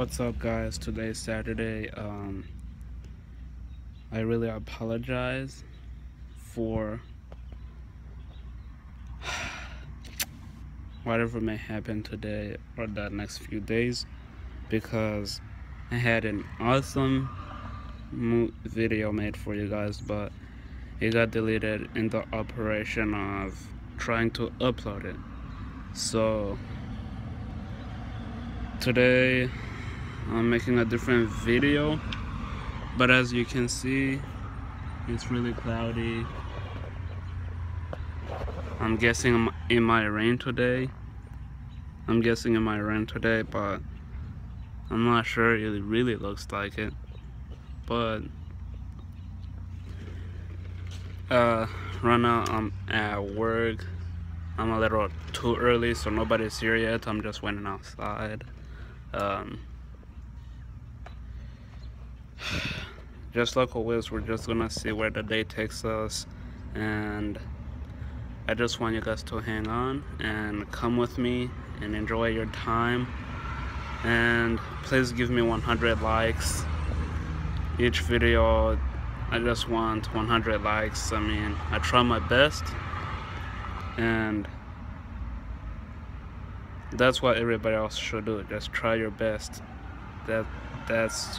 What's up guys? Today's Saturday. Um, I really apologize for whatever may happen today or the next few days because I had an awesome video made for you guys but it got deleted in the operation of trying to upload it so today I'm making a different video but as you can see it's really cloudy. I'm guessing it might rain today. I'm guessing it might rain today but I'm not sure it really looks like it. But uh, right now I'm at work. I'm a little too early so nobody's here yet. I'm just waiting outside. Um, just like always we're just gonna see where the day takes us and I just want you guys to hang on and come with me and enjoy your time. And please give me 100 likes. Each video I just want 100 likes. I mean I try my best and that's what everybody else should do. Just try your best. That that's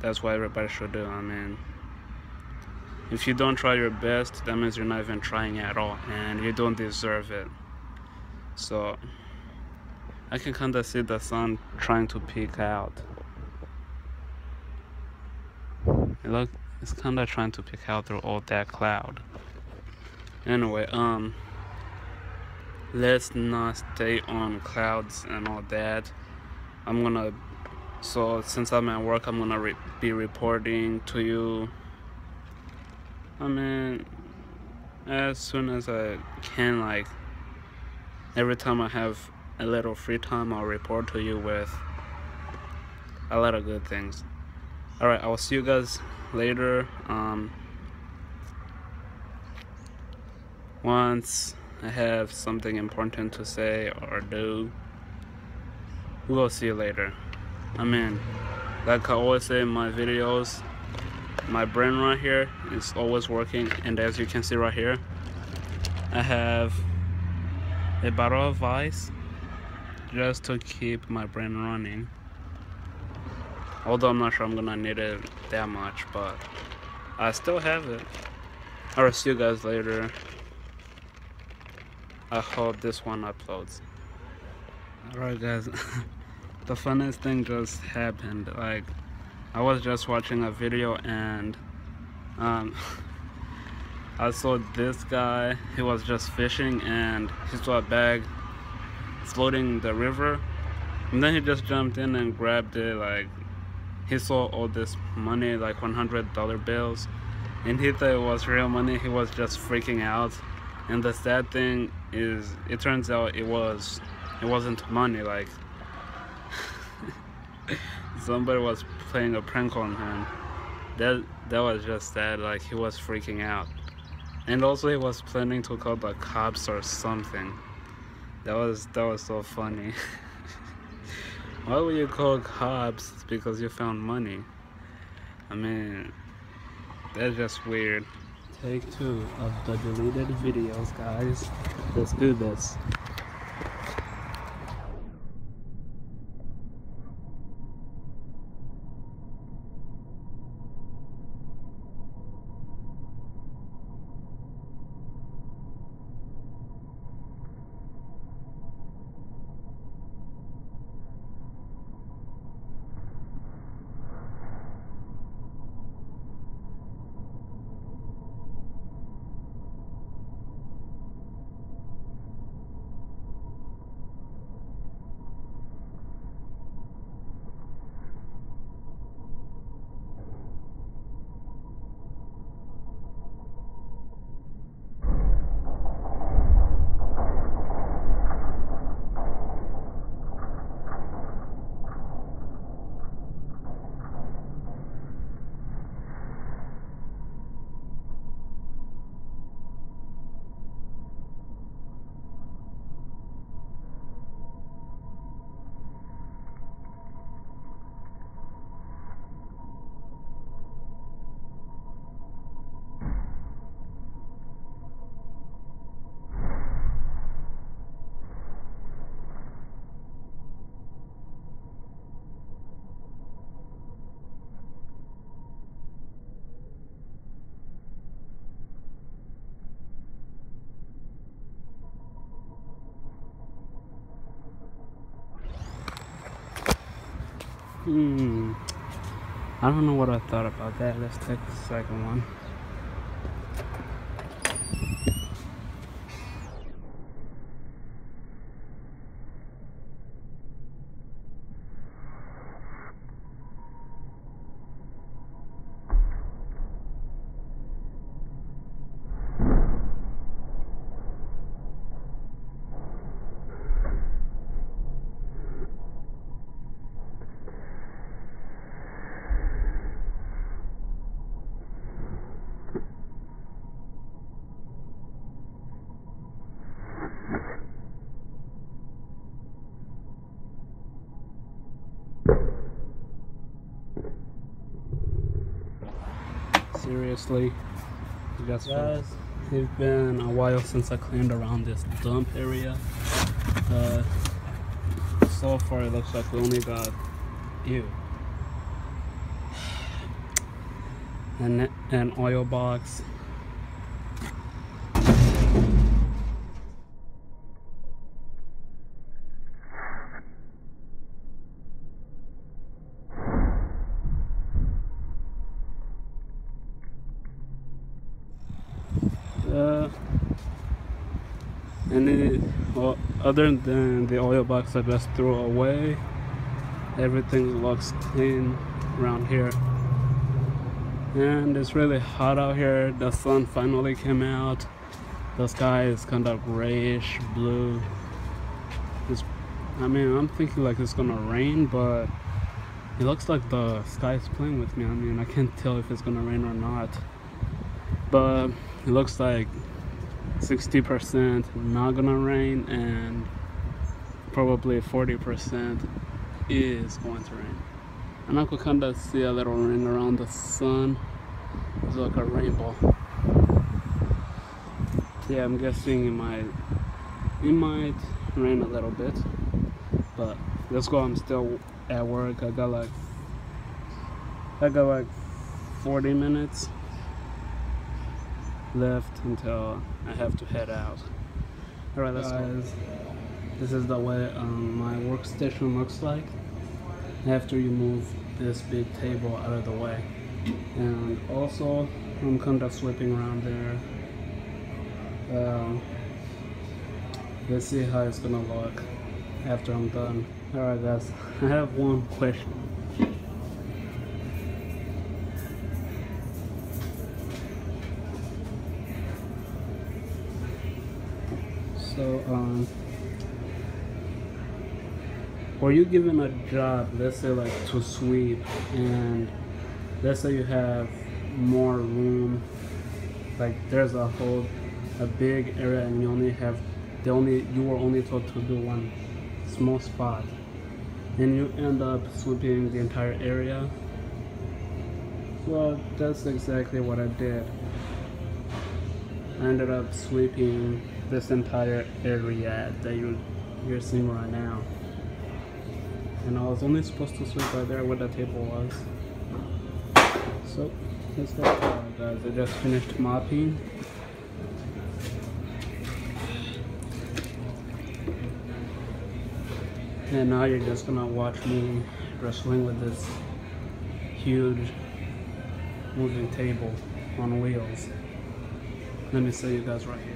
that's what everybody should do I mean. If you don't try your best that means you're not even trying at all and you don't deserve it. So I can kind of see the sun trying to peek out. Look it's kind of trying to peek out through all that cloud. Anyway um let's not stay on clouds and all that. I'm gonna so since I'm at work I'm gonna re be reporting to you. I mean as soon as I can like every time I have a little free time I'll report to you with a lot of good things. Alright I'll see you guys later. Um, once I have something important to say or do we'll see you later I mean, like I always say in my videos, my brain right here is always working and as you can see right here, I have a bottle of ice just to keep my brain running. Although I'm not sure I'm gonna need it that much, but I still have it. I'll see you guys later. I hope this one uploads. Alright guys. the funniest thing just happened like I was just watching a video and um, I saw this guy he was just fishing and he saw a bag floating the river. And then he just jumped in and grabbed it like he saw all this money like $100 bills. And he thought it was real money he was just freaking out. And the sad thing is it turns out it was it wasn't money like somebody was playing a prank on him. That that was just sad. Like he was freaking out, and also he was planning to call the cops or something. That was that was so funny. Why would you call cops because you found money? I mean, that's just weird. Take two of the deleted videos, guys. Let's do this. Hmm. I don't know what I thought about that. Let's take the second one. Seriously. Guys, it's been a while since I cleaned around this dump area. Uh, so far it looks like we only got ew. An, an oil box, uh, any well, other than the oil box I just threw away everything looks clean around here. And it's really hot out here. The sun finally came out. The sky is kind of grayish blue. It's, I mean I'm thinking like it's gonna rain but it looks like the sky is playing with me. I mean I can't tell if it's gonna rain or not. But it looks like 60% not gonna rain and probably 40% is going to rain. And I could kind of see a little ring around the sun. It's like a rainbow. Yeah I'm guessing it might it might rain a little bit but let's go. I'm still at work. I got like I got like 40 minutes left until I have to head out. Alright, let's Guys, go. This is the way um, my workstation looks like after you move this big table out of the way. And also, I'm kind of sweeping around there. Um, let's see how it's gonna look after I'm done. Alright guys, I have one question. So, um, were you given a job, let's say like to sweep, and let's say you have more room, like there's a whole, a big area and you only have, the only, you were only told to do one small spot, and you end up sweeping the entire area? Well, that's exactly what I did. I ended up sweeping this entire area that you, you're seeing right now. And I was only supposed to sweep right there where the table was. So, let's go guys. I just finished mopping. And now you're just gonna watch me wrestling with this huge moving table on wheels. Let me show you guys right here.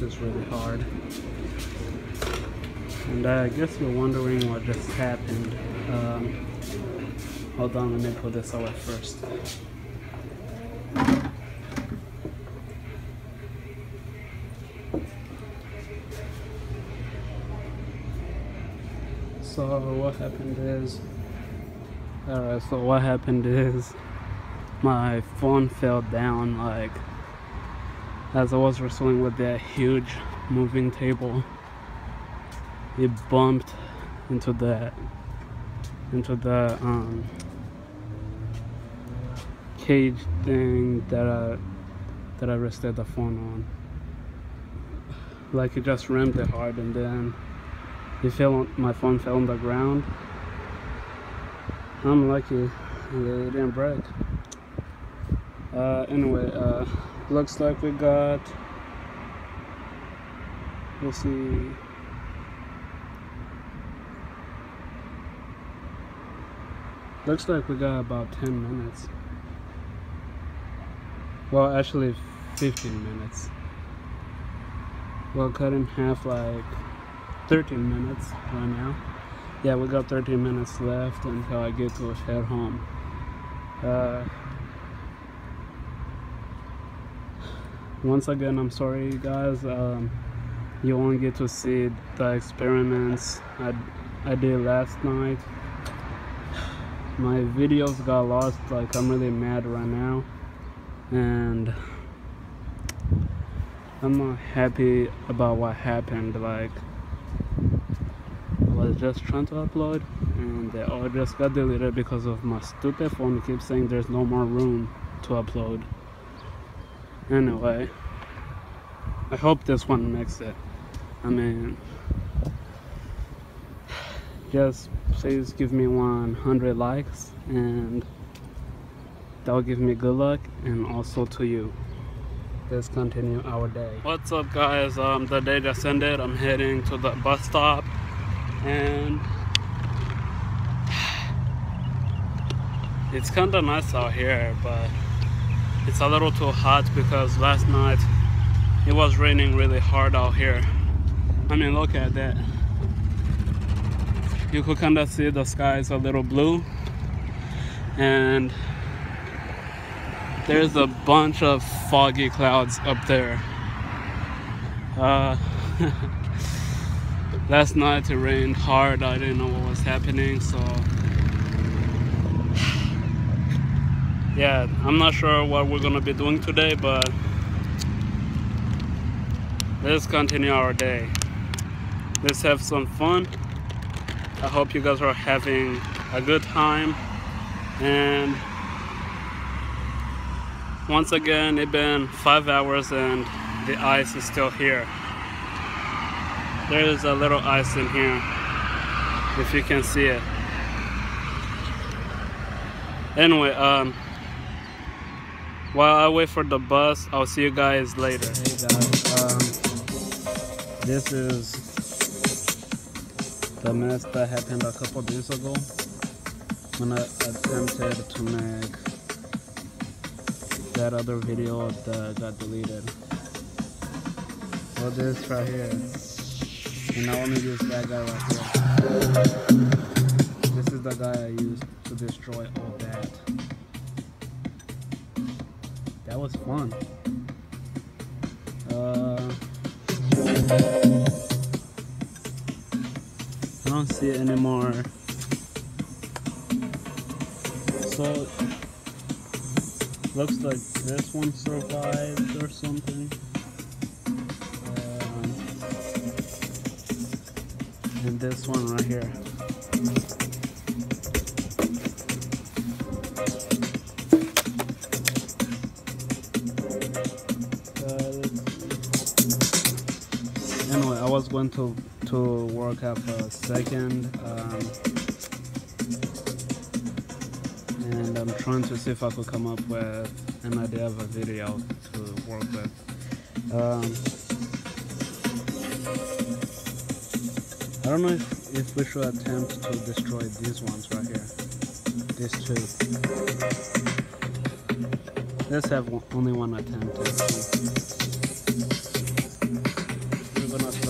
Is really hard. And uh, I guess you're wondering what just happened. Um, hold on, let me put this away first. So what happened is, alright, so what happened is my phone fell down like as I was wrestling with that huge moving table it bumped into the into the um, cage thing that I that I rested the phone on. Like it just rammed it hard and then it fell on, my phone fell on the ground. I'm lucky it didn't break. Uh, anyway uh, looks like we got we'll see. Looks like we got about 10 minutes. Well actually 15 minutes. We'll cut in half like 13 minutes right now. Yeah we got 13 minutes left until I get to head home. Uh, once again i'm sorry guys. Um, you won't get to see the experiments I, I did last night. My videos got lost. Like i'm really mad right now. And i'm not happy about what happened. Like i was just trying to upload and they all just got deleted because of my stupid phone keeps saying there's no more room to upload anyway I hope this one makes it. I mean just please give me 100 likes and that will give me good luck and also to you. Let's continue our day. What's up guys? Um the day just ended i'm heading to the bus stop and it's kind of nice out here but it's a little too hot because last night it was raining really hard out here. I mean look at that. You could kind of see the sky is a little blue. And there's a bunch of foggy clouds up there. Uh, last night it rained hard. I didn't know what was happening so yeah i'm not sure what we're gonna be doing today but let's continue our day. Let's have some fun. I hope you guys are having a good time. And once again it's been five hours and the ice is still here. There is a little ice in here if you can see it. Anyway um while I wait for the bus, I'll see you guys later. Hey guys, um, this is the mess that happened a couple days ago when I attempted to make that other video that got deleted. So this right here, and I only use that guy right here. This is the guy I used to destroy all that. That was fun. Uh, I don't see it anymore. So, looks like this one survived or something. Um, and this one right here. Going to to work up a second um, and I'm trying to see if I could come up with an idea of a video to work with. Um, I don't know if, if we should attempt to destroy these ones right here. These two. Let's have only one attempt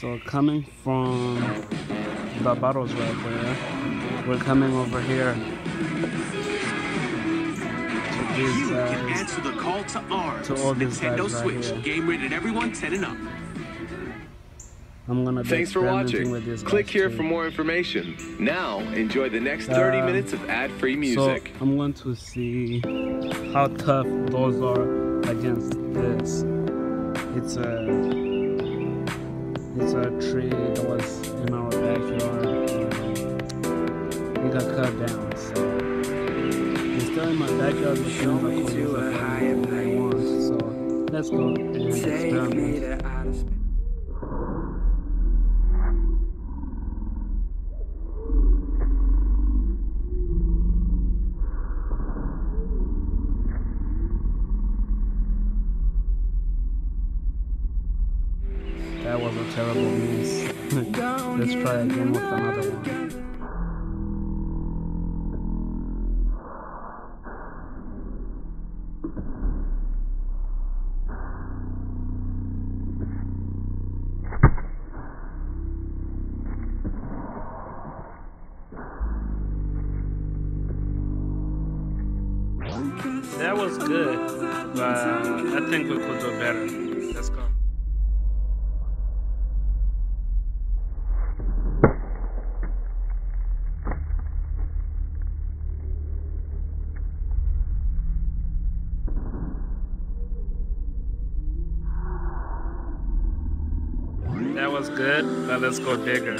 so coming from the bottles right there, we're coming over here to these You can answer the call to arms. To all these Nintendo guys right Switch. here. Game rated everyone 10 and up. I'm gonna be Thanks for watching. with these Click here too. for more information. Now, enjoy the next 30 Uh, minutes of ad-free music. So I'm going to see how tough those are against this. It's a it's a tree that was in our backyard. and uh, It got cut down, so it's still in my backyard. But Show me to a I higher want. place. So let's go and experiment. Good, but let's go bigger.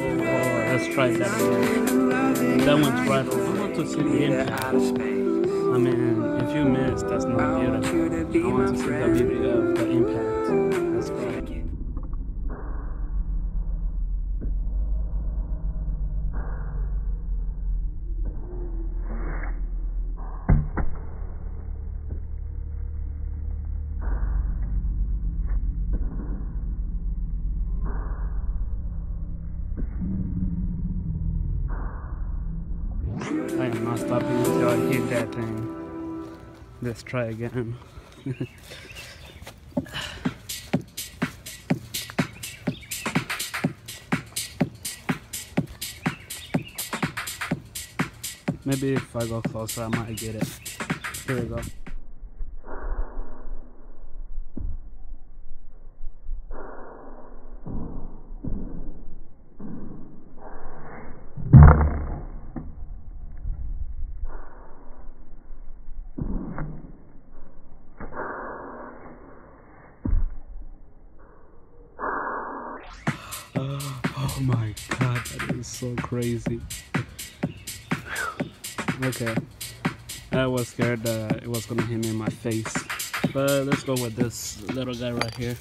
Oh, let's try that again. That went right over. I want to see the To impact. I mean, if you miss, that's not want beautiful. you to be I want my to see the beauty of the impact. Try again. Maybe if I go closer, I might get it. Here we go. Scared that it was gonna hit me in my face. But let's go with this little guy right here.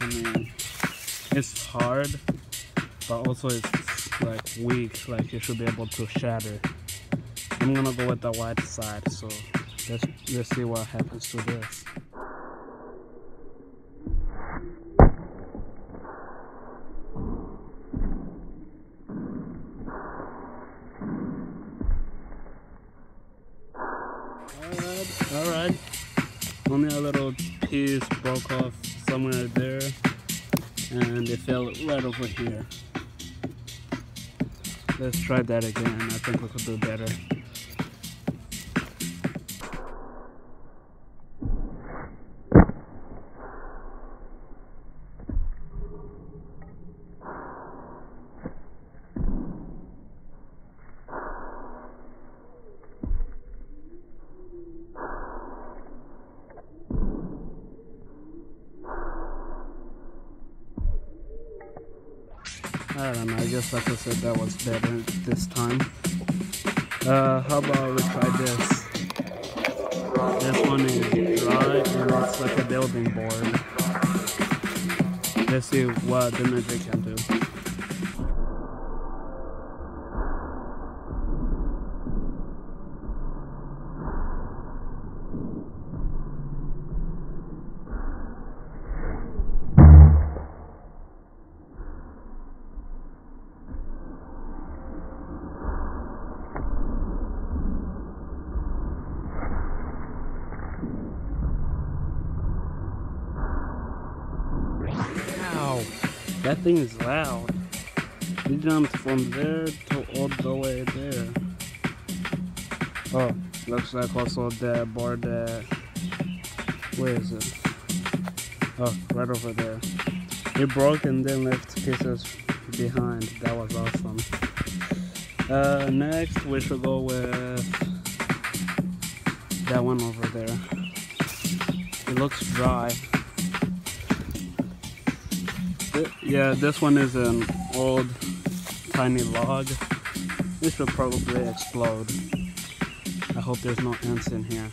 I mean, it's hard, but also it's like weak, like it should be able to shatter. I'm gonna go with the white side, so let's, let's see what happens to this. Over here. Let's try that again. I think we could do better. Said that was better this time. Uh, how about we try this? This one is dry and it's like a building board. Let's see what the magic can do. Wow, that thing is loud. He jumped from there to all the way there. Oh, looks like also the board. Uh, where is it? Oh, right over there. It broke and then left pieces behind. That was awesome. Uh, next, we should go with that one over there. It looks dry. Yeah, this one is an old tiny log. This will probably explode. I hope there's no ants in here.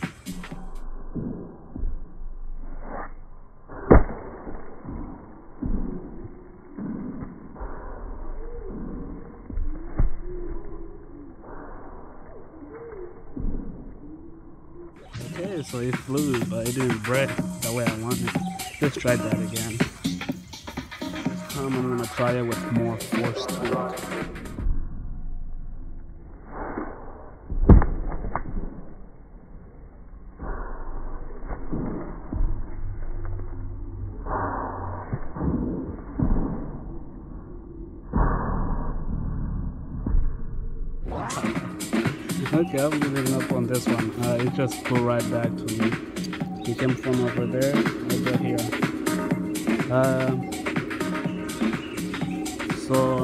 Okay, so it flew, but it didn't break the way I wanted. Let's try that again. Time I'm gonna try it with more force it. Okay, I'm giving up on this one. Uh, it just flew right back to me. It came from over there, over here. Uh, so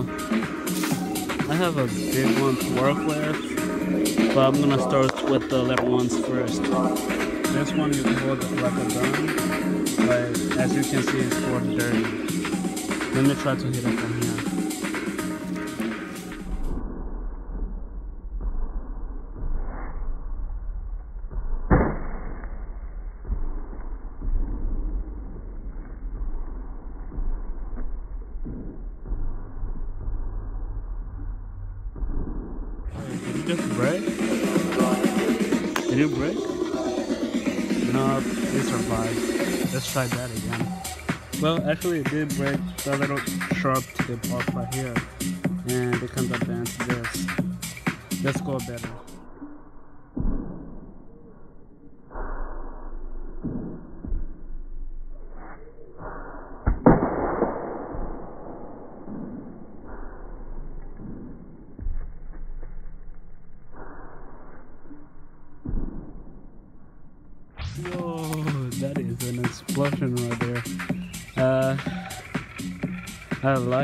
I have a big one to work with, but I'm gonna start with the little ones first. This one you hold like a gun, but as you can see, it's for dirty. Let me try to hit it from here. Actually it did break the little sharp tip off right here. And it comes up into this. Let's go better.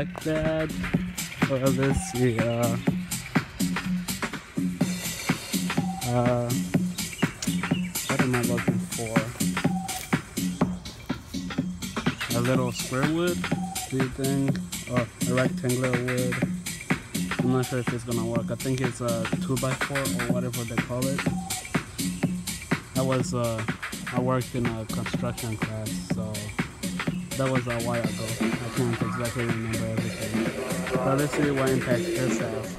Like that. Well, let's see. Uh, uh, what am I looking for? A little square wood, USB thing or a rectangular wood. I'm not sure if it's gonna work. I think it's a 2x4 or whatever they call it. I was, uh, I worked in a construction class, so that was a while ago. I can't exactly remember everything. But let's see what impact this has.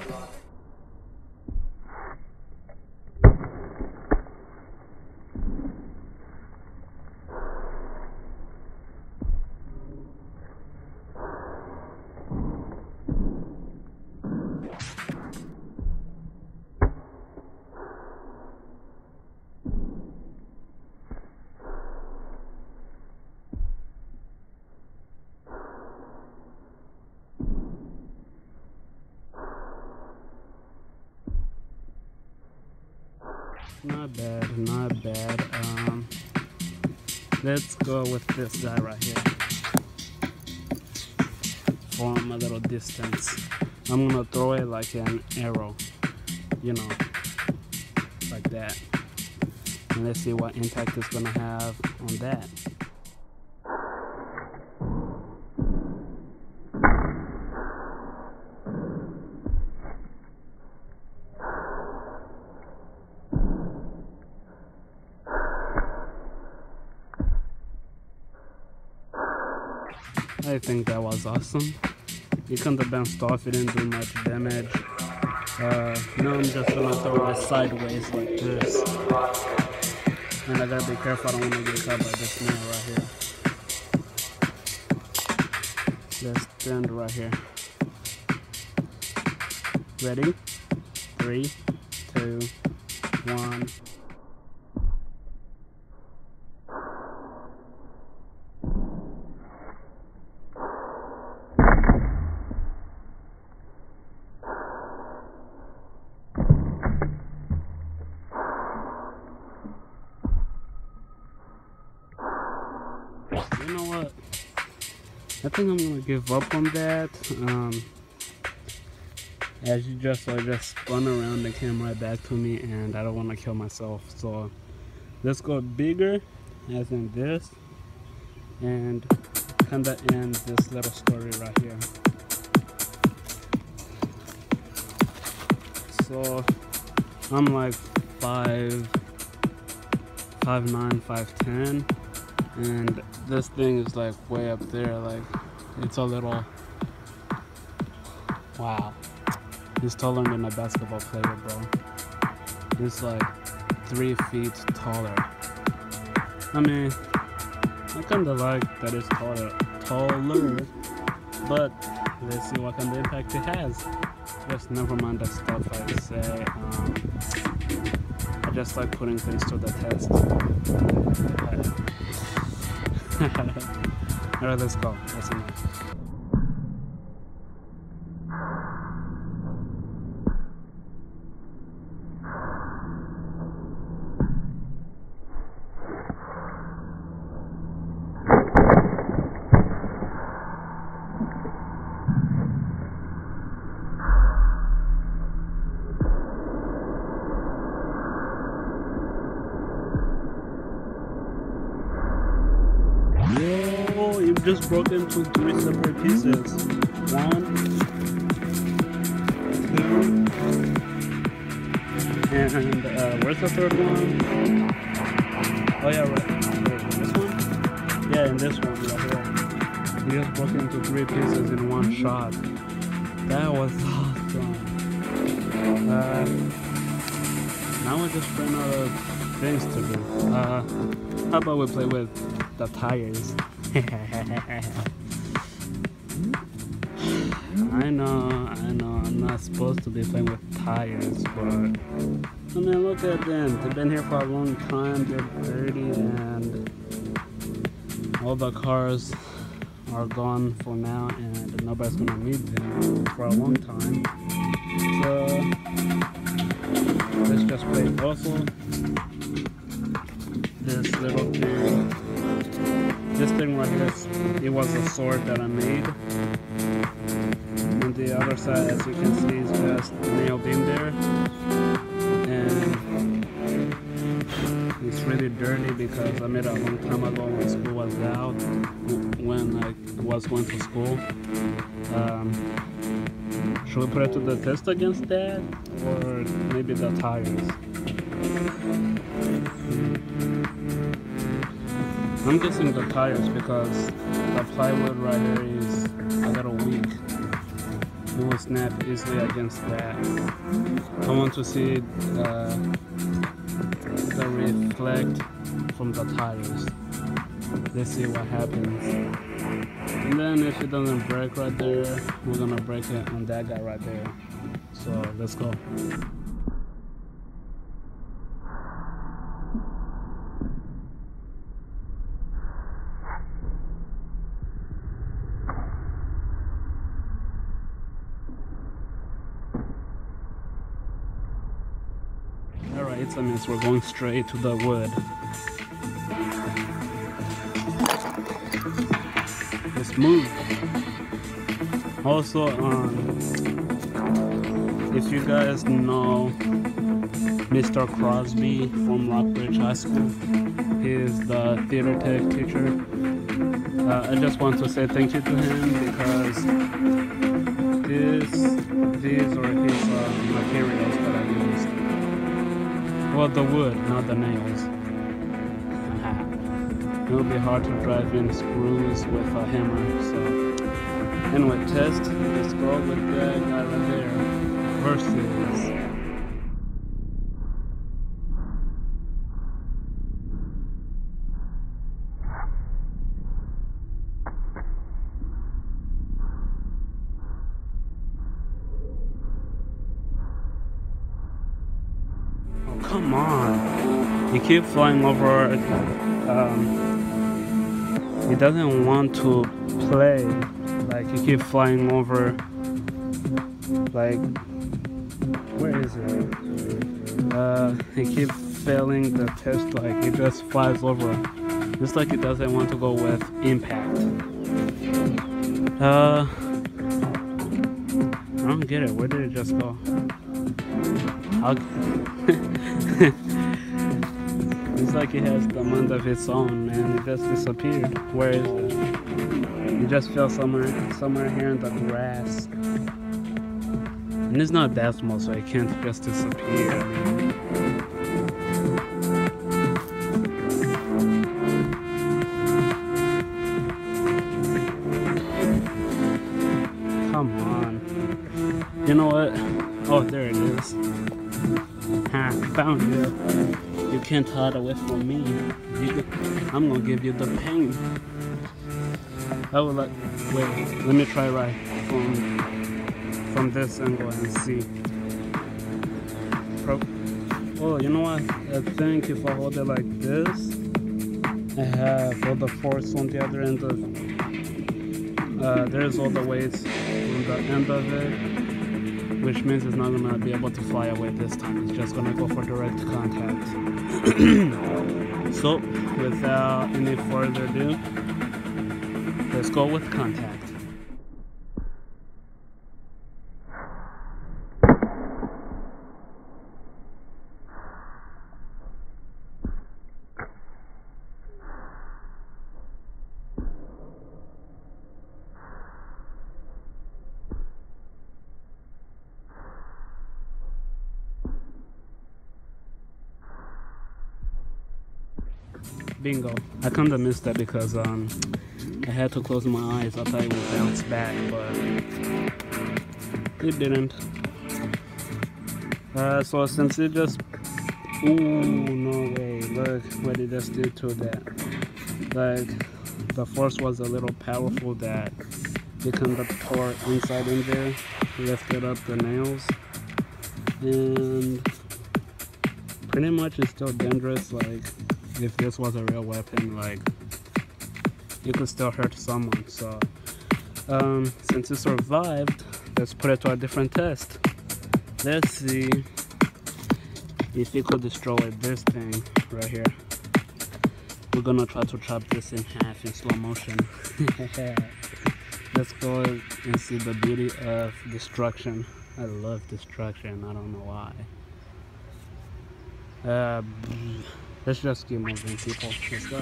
Not bad, not bad. Um, let's go with this guy right here. From a little distance. I'm gonna throw it like an arrow, you know, like that. And let's see what impact it's gonna have on that. I think that was awesome. You couldn't have bounced off, it didn't do much damage. Uh, now I'm just gonna throw it sideways like this. And I gotta be careful, I don't wanna get caught by this nail right here. Just stand right here. Ready? Three, two, one. you know what? I think I'm gonna give up on that. Um, as you just saw, just spun around and came right back to me, and I don't want to kill myself. So let's go bigger, as in this, and kinda end this little story right here. So I'm like five, five nine, five ten and this thing is like way up there like it's a little wow. He's taller than a basketball player bro. He's like three feet taller. I mean i kind of like that it's taller taller but let's see what kind of impact it has. Just never mind the stuff i say um, i just like putting things to the test Alright, let's go. That's enough. Oh, you just broke into three separate pieces. One, two, and uh, where's the third one? Oh yeah, right. This one? Yeah, and this one right here. You just broke into three pieces in one shot. That was awesome. Uh, now we just ran out of things to do. Uh, how about we play with the tires? I know, I know, I'm not supposed to be playing with tires, but I mean, look at them. They've been here for a long time, they're dirty, and all the cars are gone for now, and nobody's gonna need them for a long time. So, let's just play also was a sword that I made and the other side as you can see is just nailed in there and it's really dirty because I made it a long time ago when school was out, when I was going to school. Um, should we put it to the test against that, or maybe the tires? I'm guessing the tires because the plywood right here is a little weak. It will snap easily against that. I want to see uh, the reflect from the tires. Let's see what happens. And then if it doesn't break right there, we're gonna break it on that guy right there. So let's go. So means we're going straight to the wood. Let's move. Also, um, if you guys know Mr. Crosby from Rockbridge High School, he is the theater tech teacher. Uh, I just want to say thank you to him because this, these are his uh, materials that. Well, the wood, not the nails. It would be hard to drive in screws with a hammer, so. Anyway, test. Let's go with that guy right there. Versus. Keep flying over. Um, he doesn't want to play. Like, you keep flying over. Like, where is it? Uh, he keep failing the test. Like, he just flies over. Just like it doesn't want to go with impact. Uh, I don't get it. Where did it just go? How? it's like it has the mind of its own, man. It just disappeared. Where is it? It just fell somewhere, somewhere here in the grass. And it's not that small, so it can't just disappear. Come on. You know what? Oh, there it is. Ha, found you. Can't hide away from me. I'm gonna give you the pain. I would like. Wait, let me try right from from this angle and see. Pro, oh, you know what? I think if I hold it like this, I have all the force on the other end of. Uh, there's all the weights on the end of it, which means it's not gonna be able to fly away this time. It's just gonna go for direct contact. So, without any further ado, let's go with contact. Bingo. I kind of missed that because um, I had to close my eyes. I thought it would bounce back, but it didn't. Uh, so since it just... Ooh, no way. Look what it just did to that. Like, the force was a little powerful that of tore inside in there, lifted up the nails, and pretty much it's still dangerous. Like, if this was a real weapon, like you could still hurt someone. So um, since it survived, let's put it to a different test. Let's see if it could destroy this thing right here. We're gonna try to chop this in half in slow motion. let's go and see the beauty of destruction. I love destruction. I don't know why. Uh, Let's just keep moving, people. Let's go.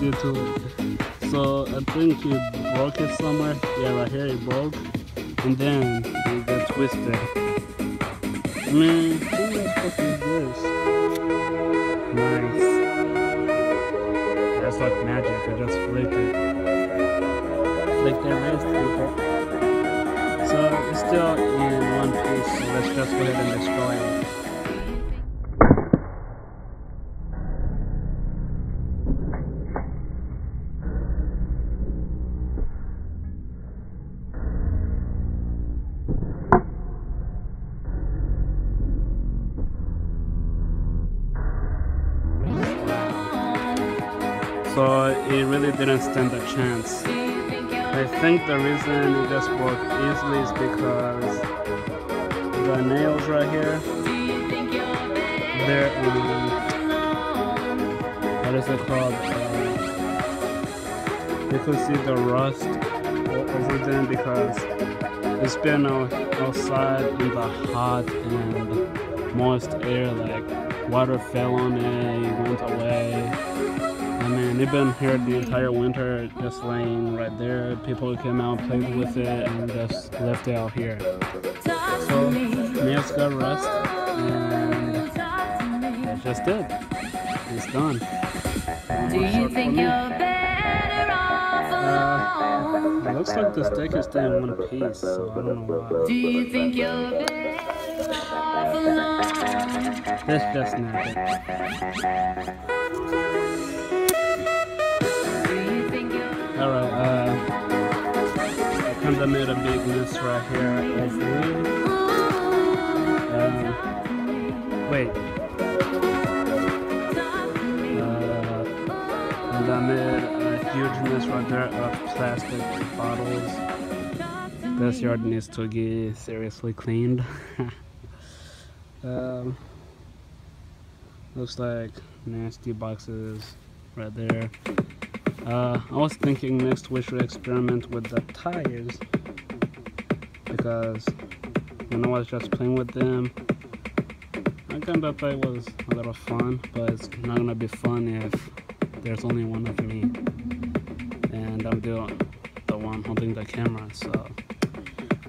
It, it. So I think he broke it somewhere. Yeah, right here it broke. And then it got twisted. I mean, who the fuck is this? Nice. That's like magic. I just flicked it. Flicked the wrist, people. So it's still in one piece, so let's just go ahead and destroy it. The reason it just broke easily is because the nails right here, they're um, what is it called? Uh, you can see the rust over them because it's been out- outside in the hot and moist air. Like water fell on it went away. They've been here the entire winter, just laying right there. People came out, played with it, and just left it out here. So, nails got rust, and it just did. It's done. Do you think you're better off alone? Uh, it looks like the stick is still in one piece, so I don't know why. Do you think you're better off alone? Let's just snap it. I made a big mess right here wood. Uh, wait, uh, and I made a huge mess right there of plastic bottles. This yard needs to get seriously cleaned. um, looks like nasty boxes right there. Uh, I was thinking next we should experiment with the tires because when I was just playing with them, I kind of thought it was a little fun, but it's not gonna be fun if there's only one of me and I'm the, the one holding the camera. So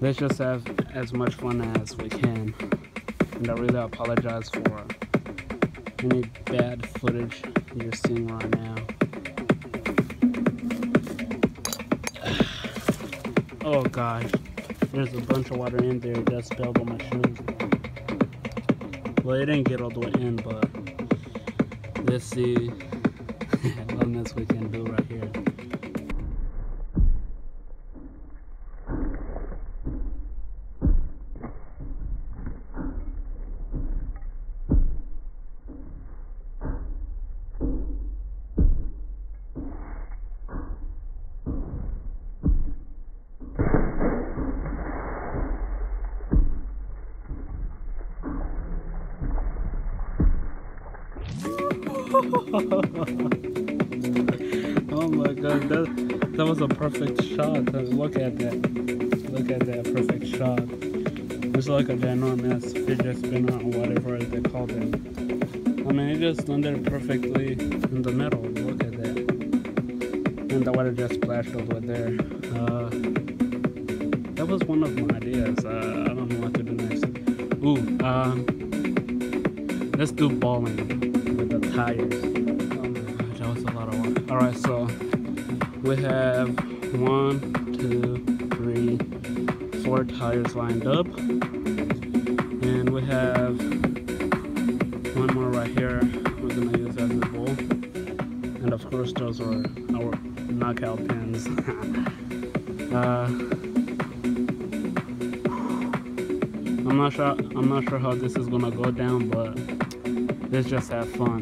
let's just have as much fun as we can. And I really apologize for any bad footage you're seeing right now. Oh gosh, there's a bunch of water in there that spilled on my shoes. Well, it didn't get all the way in, but let's see what mess we can do right here. Perfect shot. Look at that. Look at that perfect shot. It's like a ginormous fidget spinner have fun.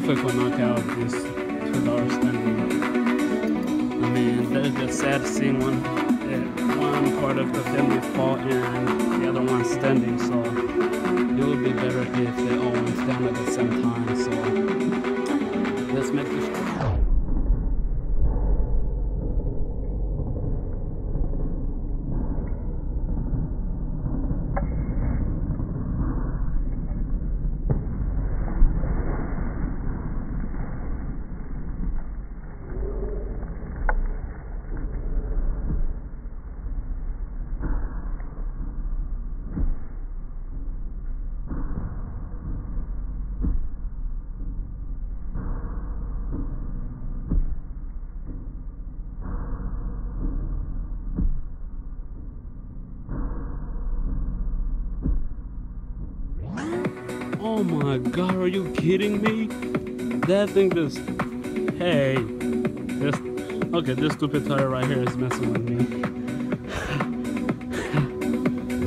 Standing. Let's see my god, are you kidding me? That thing just. Hey. This. Okay, this stupid tire right here is messing with me.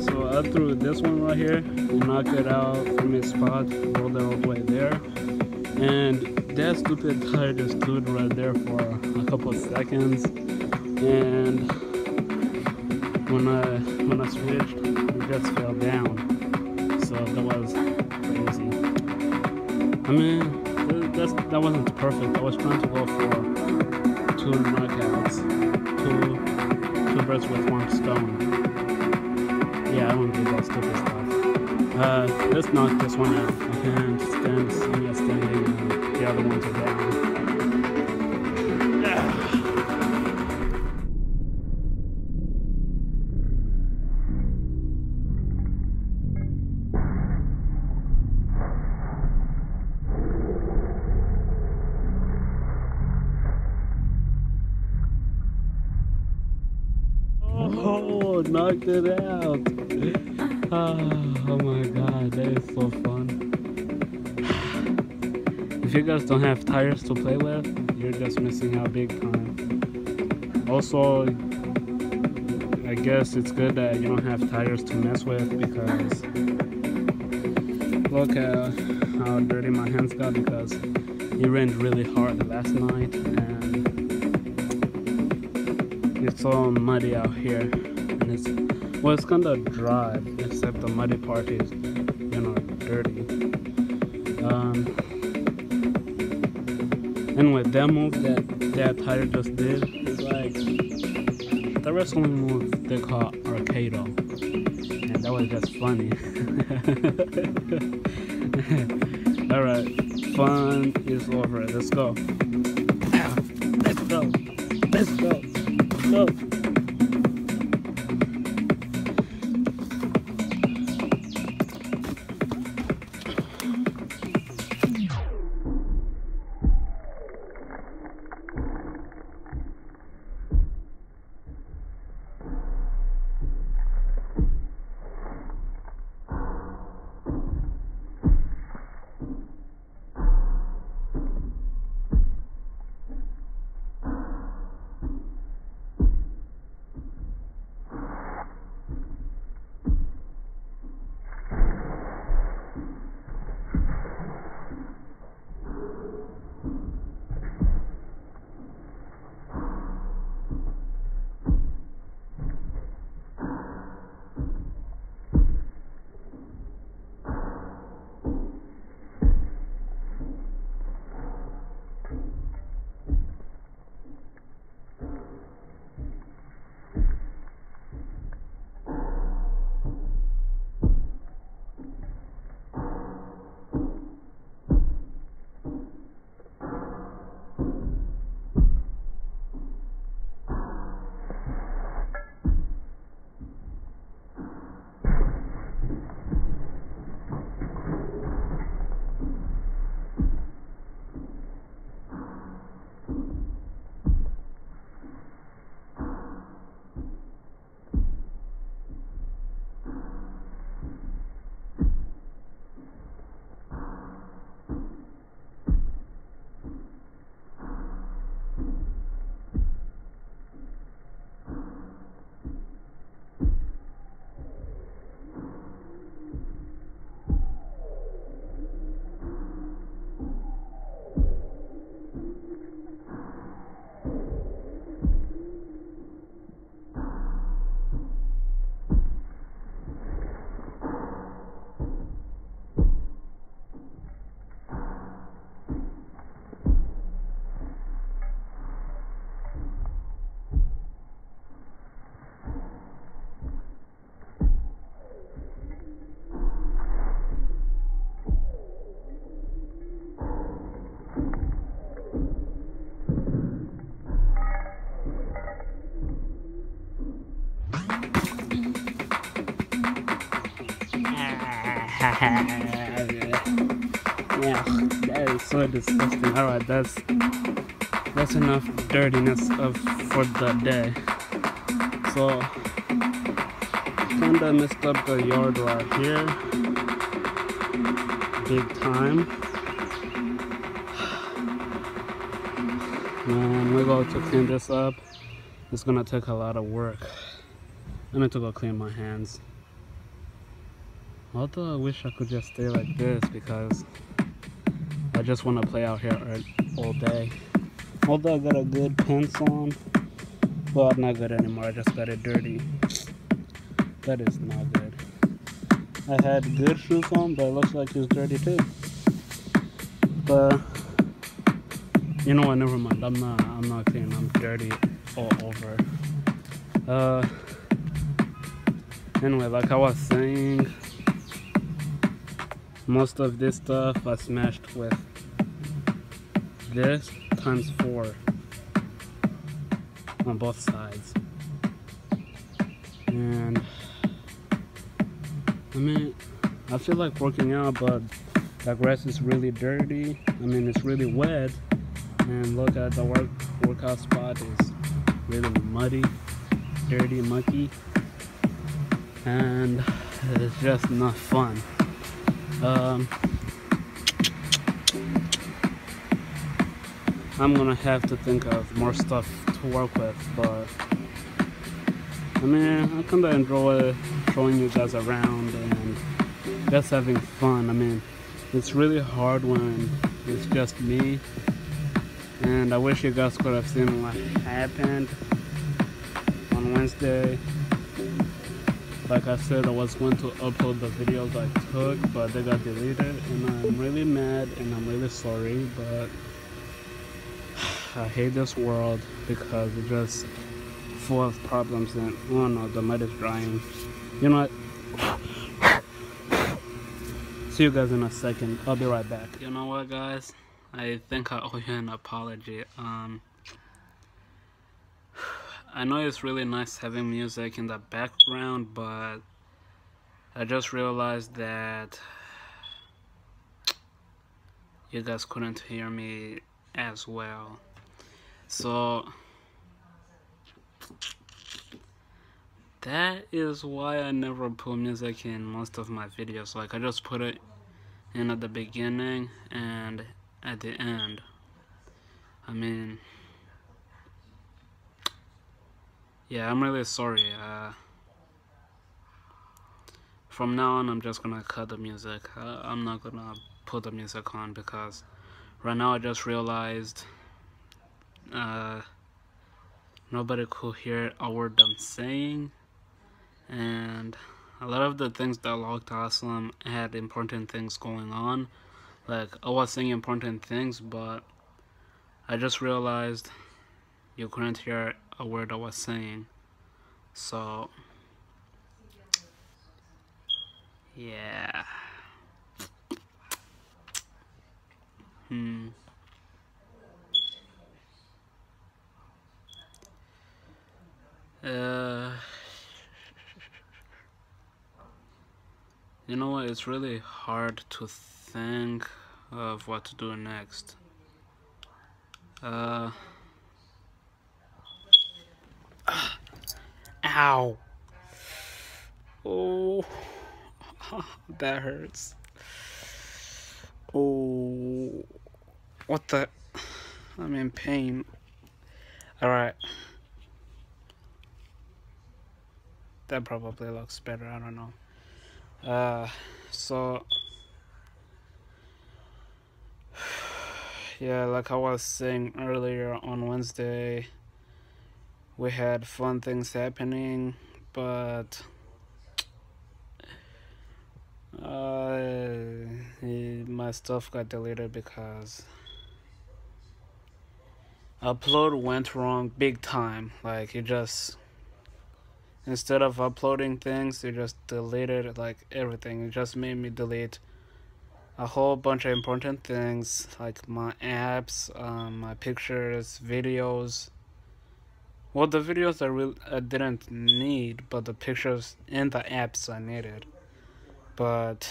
so I threw this one right here and knocked it out from its spot, rolled it all the way there. And that stupid tire just stood right there for a couple seconds. And when I I was trying to missing out big time. Also, I guess it's good that you don't have tires to mess with because look at how dirty my hands got because it rained really hard last night and it's all muddy out here and it's well it's kind of dry except the muddy part is you know dirty um with that move that that tire just did. Is like the wrestling move they call arcado. And that was just funny yeah, that is so disgusting. Alright, that's that's enough dirtiness of for the day. So kinda messed up the yard right here. Big time. Man, we go to clean this up. It's gonna take a lot of work. I need to go clean my hands. Although I wish I could just stay like this because I just want to play out here all day. Although I got a good pants on, well, not good anymore. I just got it dirty. That is not good. I had good shoes on, but it looks like it's dirty too. But you know what? Never mind. I'm not. I'm not clean. I'm dirty all over. Uh. Anyway, like I was saying, most of this stuff I smashed with this times four on both sides. And I mean, I feel like working out, but the grass is really dirty. I mean, it's really wet. And look at the work workout spot is really muddy, dirty, mucky and it's just not fun. Um, I'm gonna have to think of more stuff to work with, but I mean, I kinda enjoy showing you guys around and just having fun. I mean, it's really hard when it's just me, and I wish you guys could have seen what happened on Wednesday like I said I was going to upload the videos I took but they got deleted and I'm really mad and I'm really sorry but I hate this world because it's just full of problems and oh no the mud is drying. You know what? See you guys in a second. I'll be right back. You know what guys? I think I owe you an apology. Um I know it's really nice having music in the background, but I just realized that you guys couldn't hear me as well. So that is why I never put music in most of my videos. Like I just put it in at the beginning and at the end. I mean yeah i'm really sorry uh, from now on i'm just gonna cut the music. Uh, i'm not gonna put the music on because right now i just realized uh, nobody could hear a word i'm saying. And a lot of the things that logged awesome had important things going on. Like i was saying important things but i just realized you couldn't hear a word I was saying. So, yeah. Hmm. Uh, you know what? It's really hard to think of what to do next. Uh. Ow. Oh, that hurts. Oh, what the? I'm in pain. Alright. That probably looks better, I don't know. Uh, so. Yeah, like I was saying earlier on Wednesday we had fun things happening, but uh, my stuff got deleted because upload went wrong big time. Like it just instead of uploading things, it just deleted like everything. It just made me delete a whole bunch of important things like my apps, um, my pictures, videos well, the videos I I didn't need, but the pictures and the apps I needed. But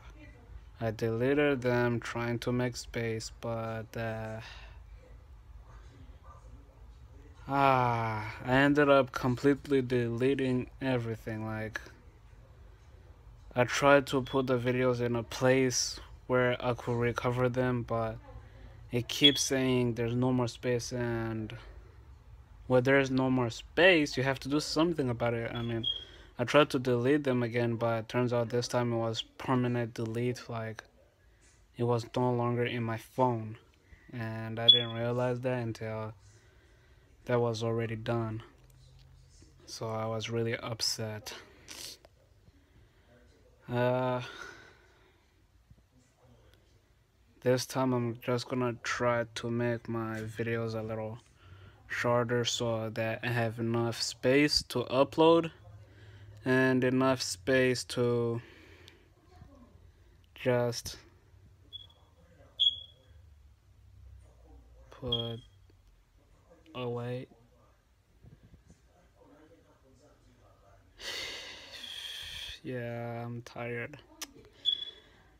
I deleted them trying to make space, but uh, ah, I ended up completely deleting everything. Like, I tried to put the videos in a place where I could recover them, but it keeps saying there's no more space, and where there's no more space, you have to do something about it. I mean, I tried to delete them again, but turns out this time it was permanent delete. Like it was no longer in my phone, and I didn't realize that until that was already done. So I was really upset. Uh, this time I'm just gonna try to make my videos a little shorter so that I have enough space to upload and enough space to just put away. Yeah I'm tired.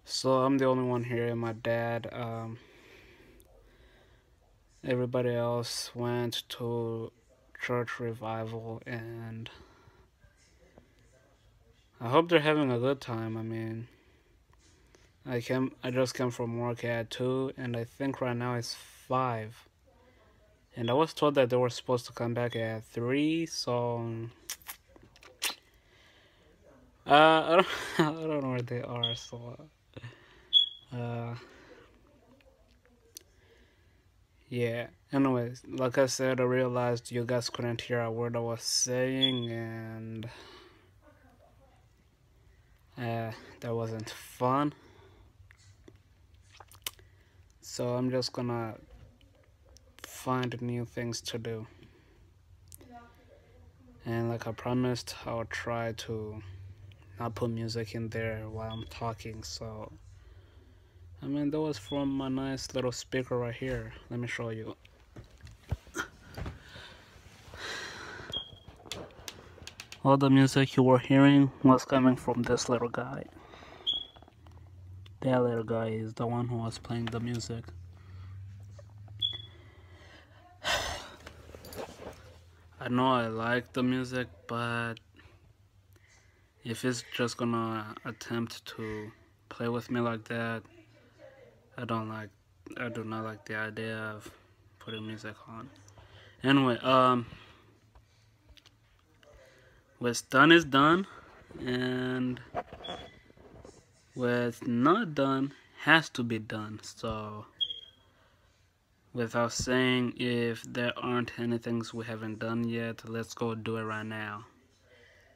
So I'm the only one here and my dad um, everybody else went to church revival and I hope they're having a good time. I mean, I came, I just came from work at two, and I think right now it's five. And I was told that they were supposed to come back at three, so uh, I don't, I don't know where they are. So, uh, yeah. Anyways, like I said, I realized you guys couldn't hear a word I was saying, and. Uh, that wasn't fun. So I'm just gonna find new things to do. And like I promised, I'll try to not put music in there while I'm talking. So, I mean, that was from my nice little speaker right here. Let me show you. all the music you were hearing was coming from this little guy. That little guy is the one who was playing the music. I know I like the music, but if it's just gonna attempt to play with me like that, I don't like, I do not like the idea of putting music on. Anyway, um, what's done is done and what's not done has to be done. So without saying if there aren't any things we haven't done yet let's go do it right now.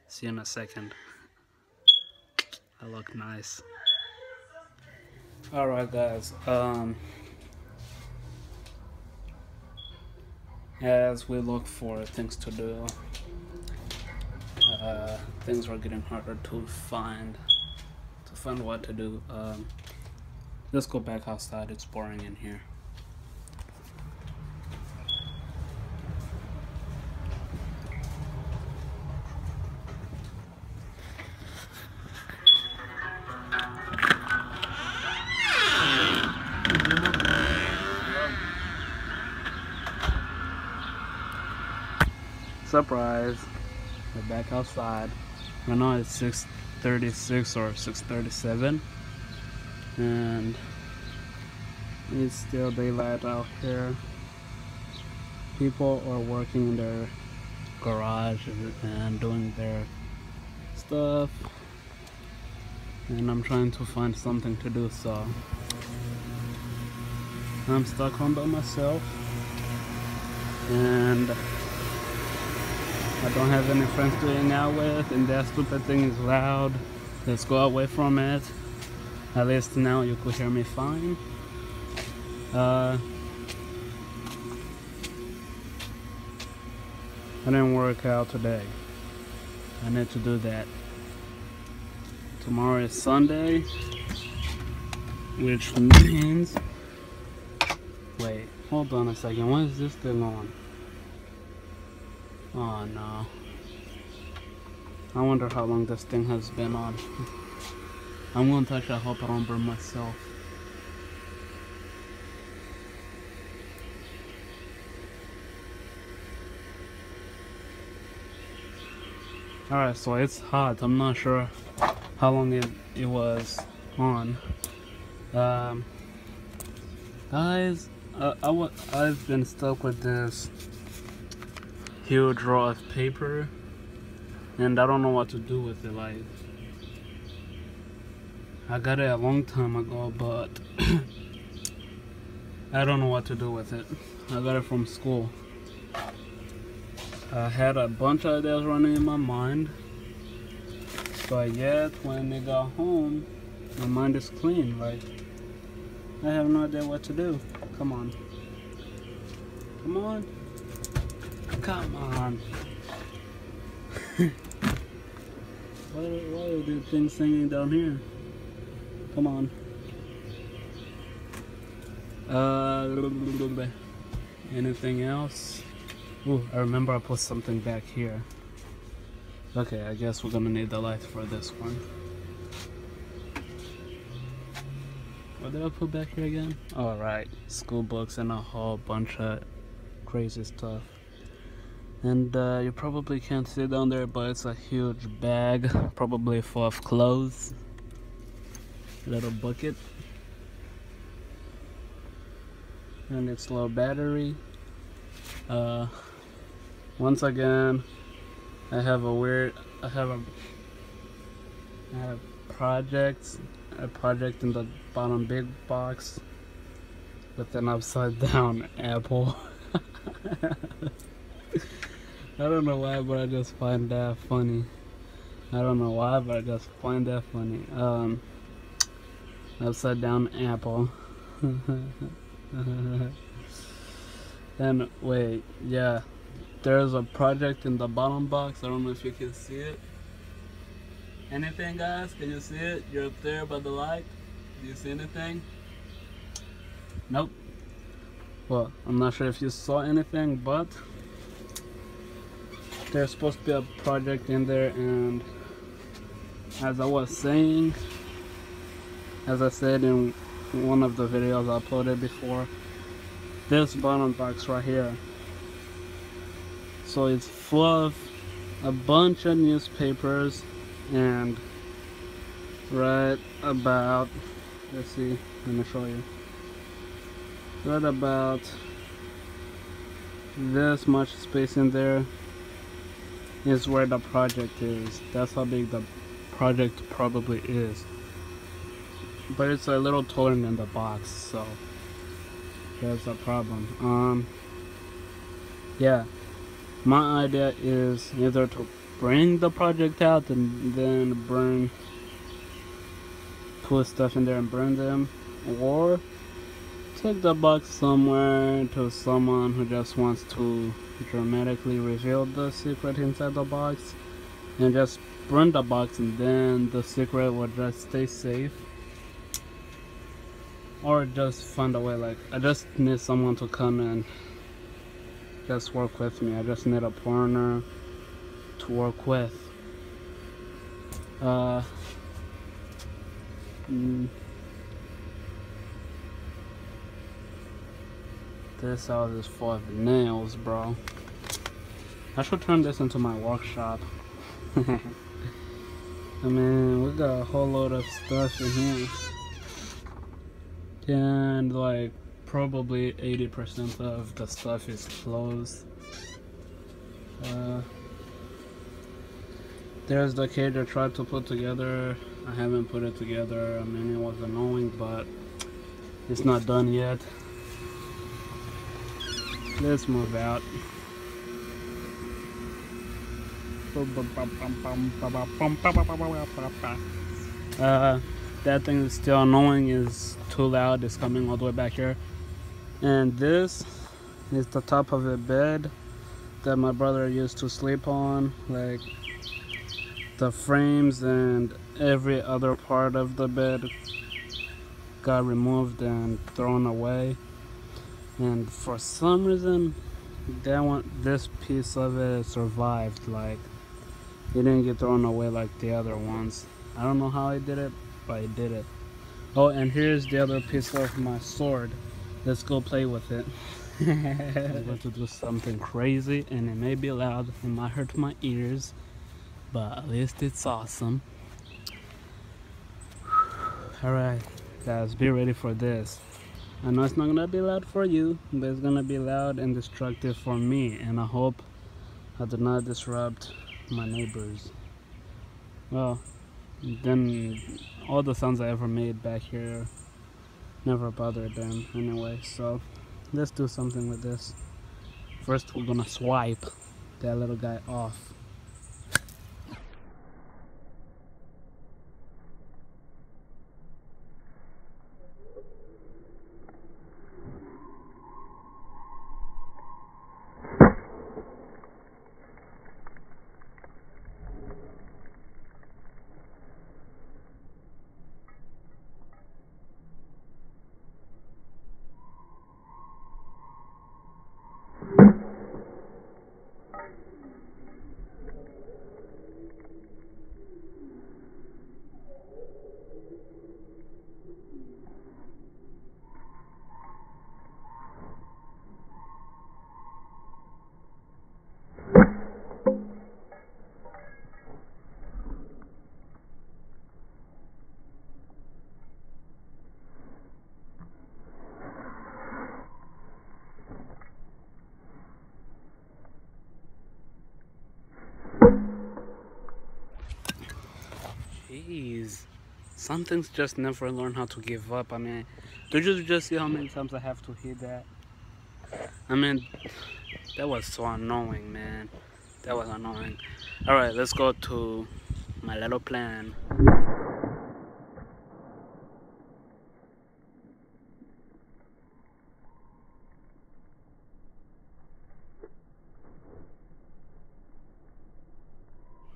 See you in a second. I look nice alright guys um as we look for things to do uh, things are getting harder to find to find what to do. Um, let's go back outside. It's boring in here outside. Right now it's 6.36 or 6.37 and it's still daylight out here. People are working in their garage and doing their stuff and I'm trying to find something to do so I'm stuck home by myself and I don't have any friends to hang out with and that stupid thing is loud. Let's go away from it. At least now you could hear me fine. Uh, I didn't work out today. I need to do that. Tomorrow is Sunday, which means... Wait, hold on a second. What is this thing on? Oh no. I wonder how long this thing has been on. I'm gonna touch. Hope I don't burn myself. Alright, so it's hot. I'm not sure how long it, it was on. Um, guys, uh, I w I've been stuck with this huge roll of paper and I don't know what to do with it. Like, I got it a long time ago, but I don't know what to do with it. I got it from school. I had a bunch of ideas running in my mind, but yet when I got home, my mind is clean. Like, I have no idea what to do. Come on. Come on. Come on. why, why are these things singing down here? Come on. Uh, anything else? Ooh, I remember I put something back here. Okay, I guess we're gonna need the light for this one. What did I put back here again? Alright, school books and a whole bunch of crazy stuff. And uh, you probably can't see down there, but it's a huge bag, probably full of clothes. Little bucket. And its low battery. Uh, once again I have a weird I have a I have projects a project in the bottom big box with an upside down apple I don't know why but I just find that funny I don't know why but I just find that funny um upside down apple and wait yeah there's a project in the bottom box. I don't know if you can see it. Anything, guys? Can you see it? You're up there by the light. Do you see anything? Nope. Well, I'm not sure if you saw anything, but there's supposed to be a project in there, and as I was saying, as I said in one of the videos I uploaded before, this bottom box right here. So it's full of a bunch of newspapers and right about let's see let me show you. Right about this much space in there is where the project is. That's how big the project probably is. But it's a little taller than the box so that's a problem. Um yeah. My idea is either to bring the project out and then burn put stuff in there and burn them or take the box somewhere to someone who just wants to dramatically reveal the secret inside the box and just burn the box and then the secret will just stay safe or just find a way like I just need someone to come and just work with me. I just need a partner to work with. Uh, mm, this house is full of nails, bro. I should turn this into my workshop. I mean, we got a whole load of stuff in here. And like probably 80% of the stuff is closed. Uh, there's the cage I tried to put together. I haven't put it together. I mean, it was annoying, but it's not done yet. Let's move out. Uh, that thing is still annoying is too loud. It's coming all the way back here and this is the top of the bed that my brother used to sleep on like the frames and every other part of the bed got removed and thrown away and for some reason that one this piece of it survived like it didn't get thrown away like the other ones I don't know how I did it but I did it. Oh, and here's the other piece of my sword. Let's go play with it. I'm going to do something crazy and it may be loud, it might hurt my ears, but at least it's awesome. Alright, guys, be ready for this. I know it's not gonna be loud for you, but it's gonna be loud and destructive for me, and I hope I do not disrupt my neighbors. Well, then all the sounds I ever made back here never bothered them anyway, so let's do something with this. First, we're gonna swipe that little guy off. Jeez. Some things just never learn how to give up. I mean, did you just see how many times I have to hit that? I mean, that was so annoying, man. That was annoying. Alright, let's go to my little plan.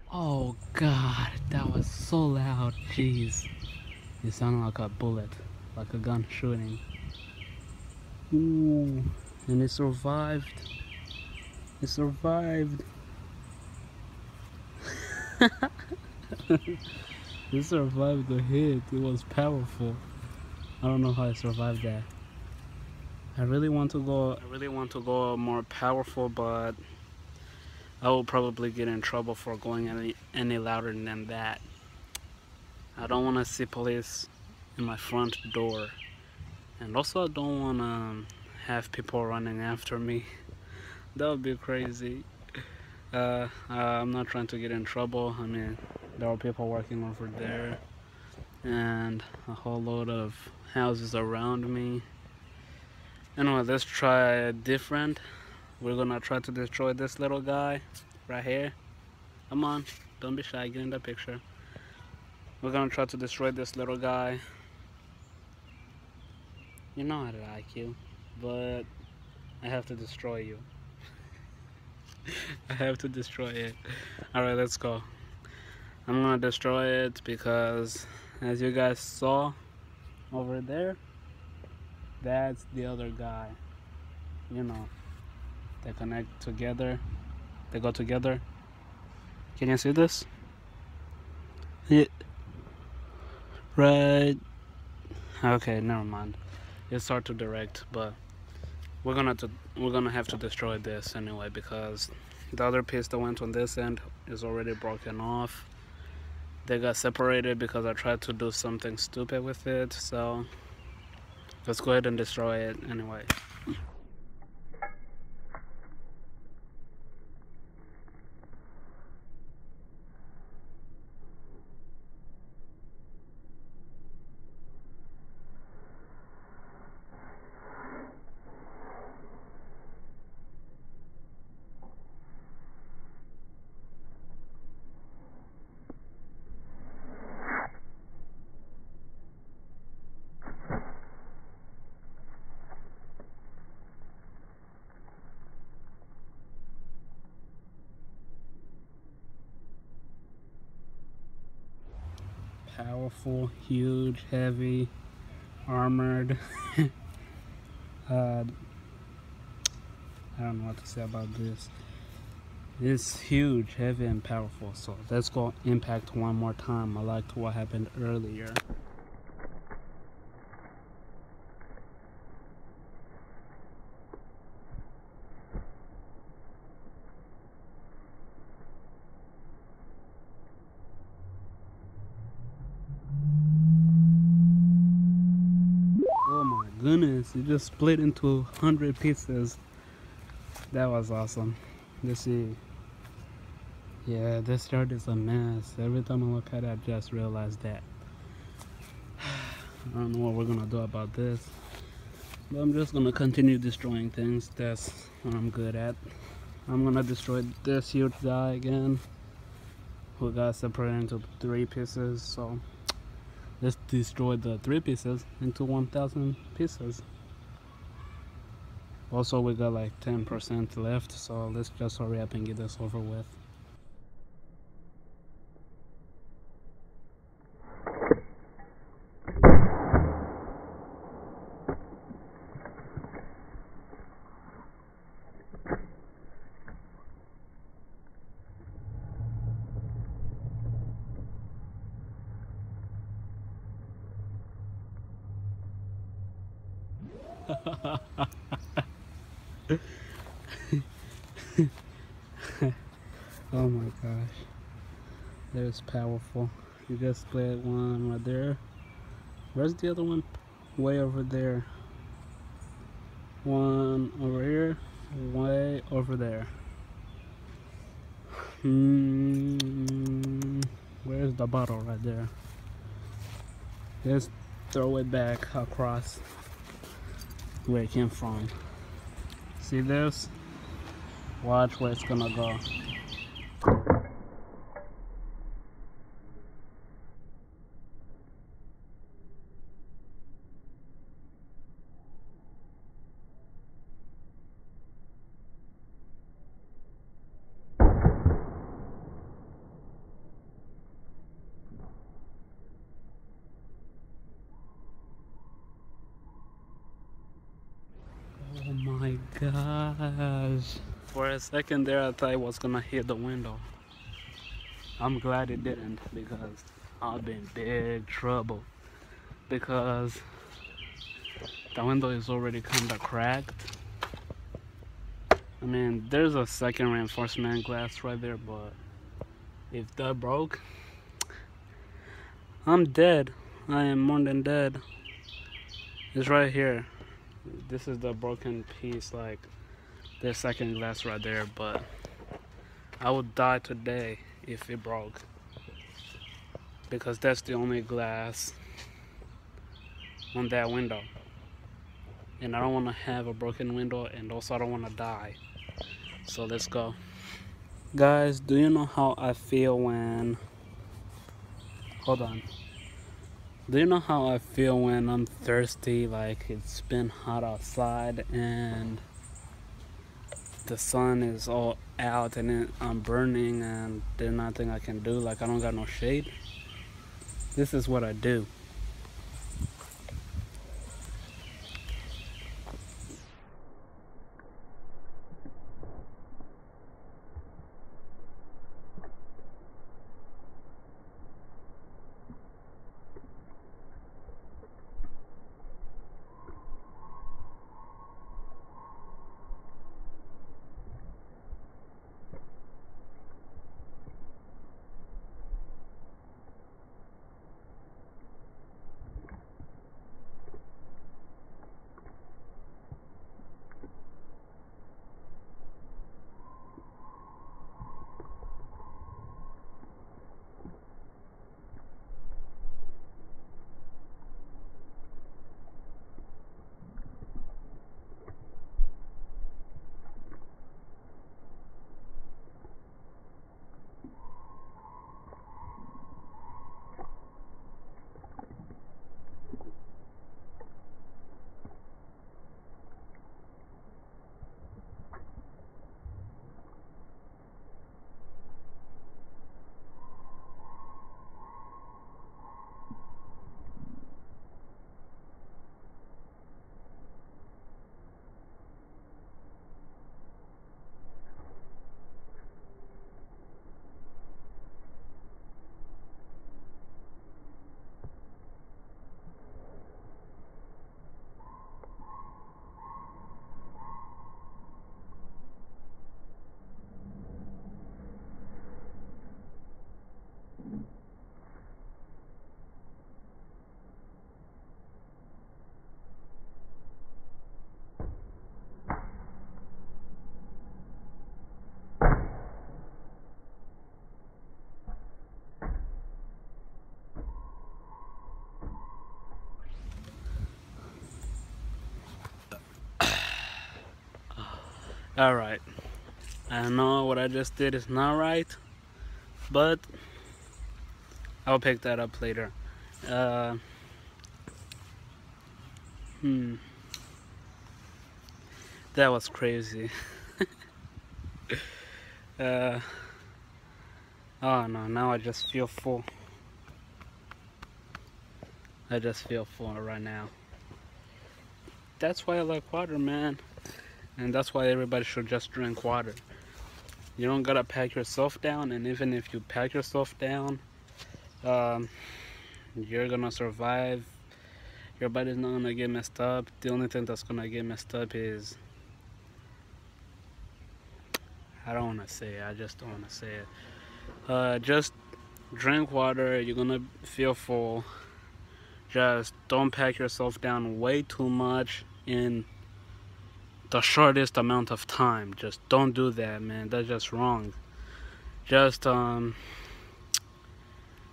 Oh god, that was so loud. Jeez. It sounded like a bullet, like a gun shooting. Ooh, and it survived. It survived. it survived the hit. It was powerful. I don't know how I survived that. I really want to go I really want to go more powerful but I will probably get in trouble for going any any louder than that. I don't want to see police in my front door. And also I don't want to have people running after me. that would be crazy. Uh, uh, I'm not trying to get in trouble. I mean, there are people working over there and a whole load of houses around me. Anyway, let's try different. We're gonna try to destroy this little guy right here. Come on, don't be shy, get in the picture. We're gonna try to destroy this little guy. You know I like you, but I have to destroy you. I have to destroy it. Alright, let's go. I'm gonna destroy it because as you guys saw over there, that's the other guy. You know, they connect together, they go together. Can you see this? Yeah. Right. Okay, never mind. It's hard to direct, but we're gonna to, we're gonna have to destroy this anyway because the other piece that went on this end is already broken off they got separated because I tried to do something stupid with it so let's go ahead and destroy it anyway powerful, huge, heavy, armored. uh, I don't know what to say about this. It's huge, heavy, and powerful. So let's go impact one more time. I liked what happened earlier. Oh my goodness, it just split into 100 pieces. That was awesome. Let's see. Yeah, this yard is a mess. Every time I look at it, I just realize that. I don't know what we're gonna do about this. But I'm just gonna continue destroying things. That's what I'm good at. I'm gonna destroy this huge guy again. Who got separated into three pieces. So let's destroy the three pieces into 1,000 pieces. Also, we got like 10% left, so let's just hurry up and get this over with. oh my gosh. That is powerful. You just played one right there. Where's the other one? Way over there. One over here. Way over there. Hmm. Where's the bottle right there? Just throw it back across where it came from. See this? Watch where it's gonna go. Oh my gosh. For a second there, I thought it was gonna hit the window. I'm glad it didn't because I'll be in big trouble. Because the window is already kind of cracked. I mean, there's a second reinforcement glass right there, but if that broke, I'm dead. I am more than dead. It's right here this is the broken piece like the second glass right there but I would die today if it broke. Because that's the only glass on that window. And I don't want to have a broken window and also I don't want to die. So let's go. Guys do you know how I feel when hold on. Do you know how I feel when I'm thirsty? Like it's been hot outside and the sun is all out and it, I'm burning and there's nothing I can do. Like I don't got no shade. This is what I do. Alright. I know what I just did is not right, but I'll pick that up later. Uh, hmm. That was crazy. uh, oh no, now I just feel full. I just feel full right now. That's why I like water, man. And that's why everybody should just drink water. You don't gotta pack yourself down, and even if you pack yourself down, um, you're gonna survive. Your body's not gonna get messed up. The only thing that's gonna get messed up is I don't wanna say it. I just don't wanna say it. Uh, just drink water. You're gonna feel full. Just don't pack yourself down way too much in the shortest amount of time. Just don't do that, man. That's just wrong. Just um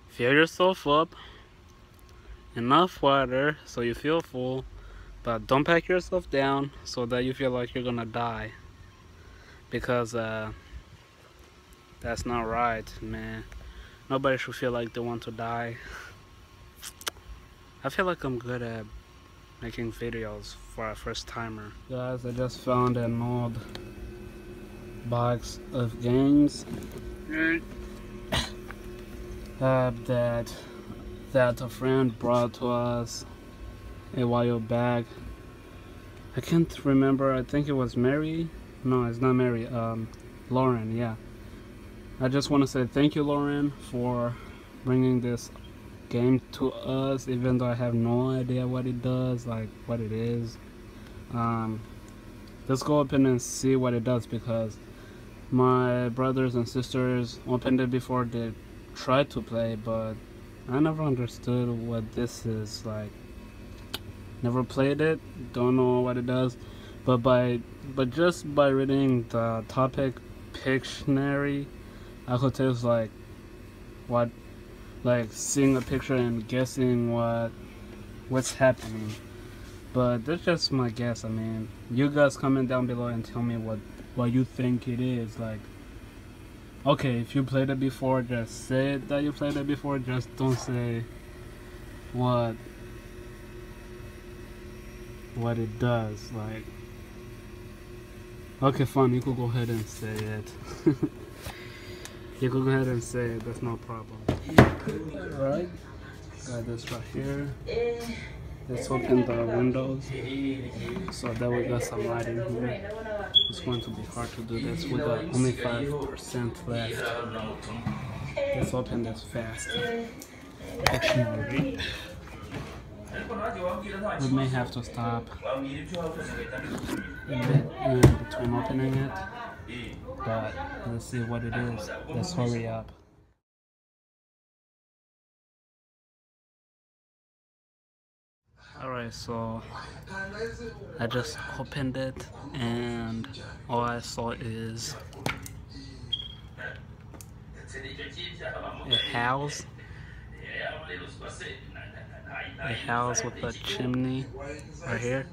fill yourself up enough water so you feel full, but don't pack yourself down so that you feel like you're gonna die. Because uh that's not right, man. Nobody should feel like they want to die. I feel like I'm good at making videos for a first timer. Guys, I just found an old box of games uh, that that a friend brought to us a while back. I can't remember. I think it was Mary. No, it's not Mary. Um, Lauren. Yeah. I just want to say thank you, Lauren, for bringing this game to us even though I have no idea what it does like what it is. Um, let's go open and see what it does because my brothers and sisters opened it before they tried to play but I never understood what this is like never played it don't know what it does. But by but just by reading the topic Pictionary I could tell like what like seeing a picture and guessing what what's happening. But that's just my guess i mean you guys comment down below and tell me what what you think it is like okay if you played it before just say that you played it before just don't say what what it does like okay fine you could go ahead and say it you go ahead and say it that's no problem Alright, got this right here. Let's open the windows so that we got some light in here. It's going to be hard to do this. We got only 5% left. Let's open this fast. We may have to stop in uh, between opening it, but let's see what it is. Let's hurry up. Alright, so I just opened it and all I saw is a house. A house with a chimney right here.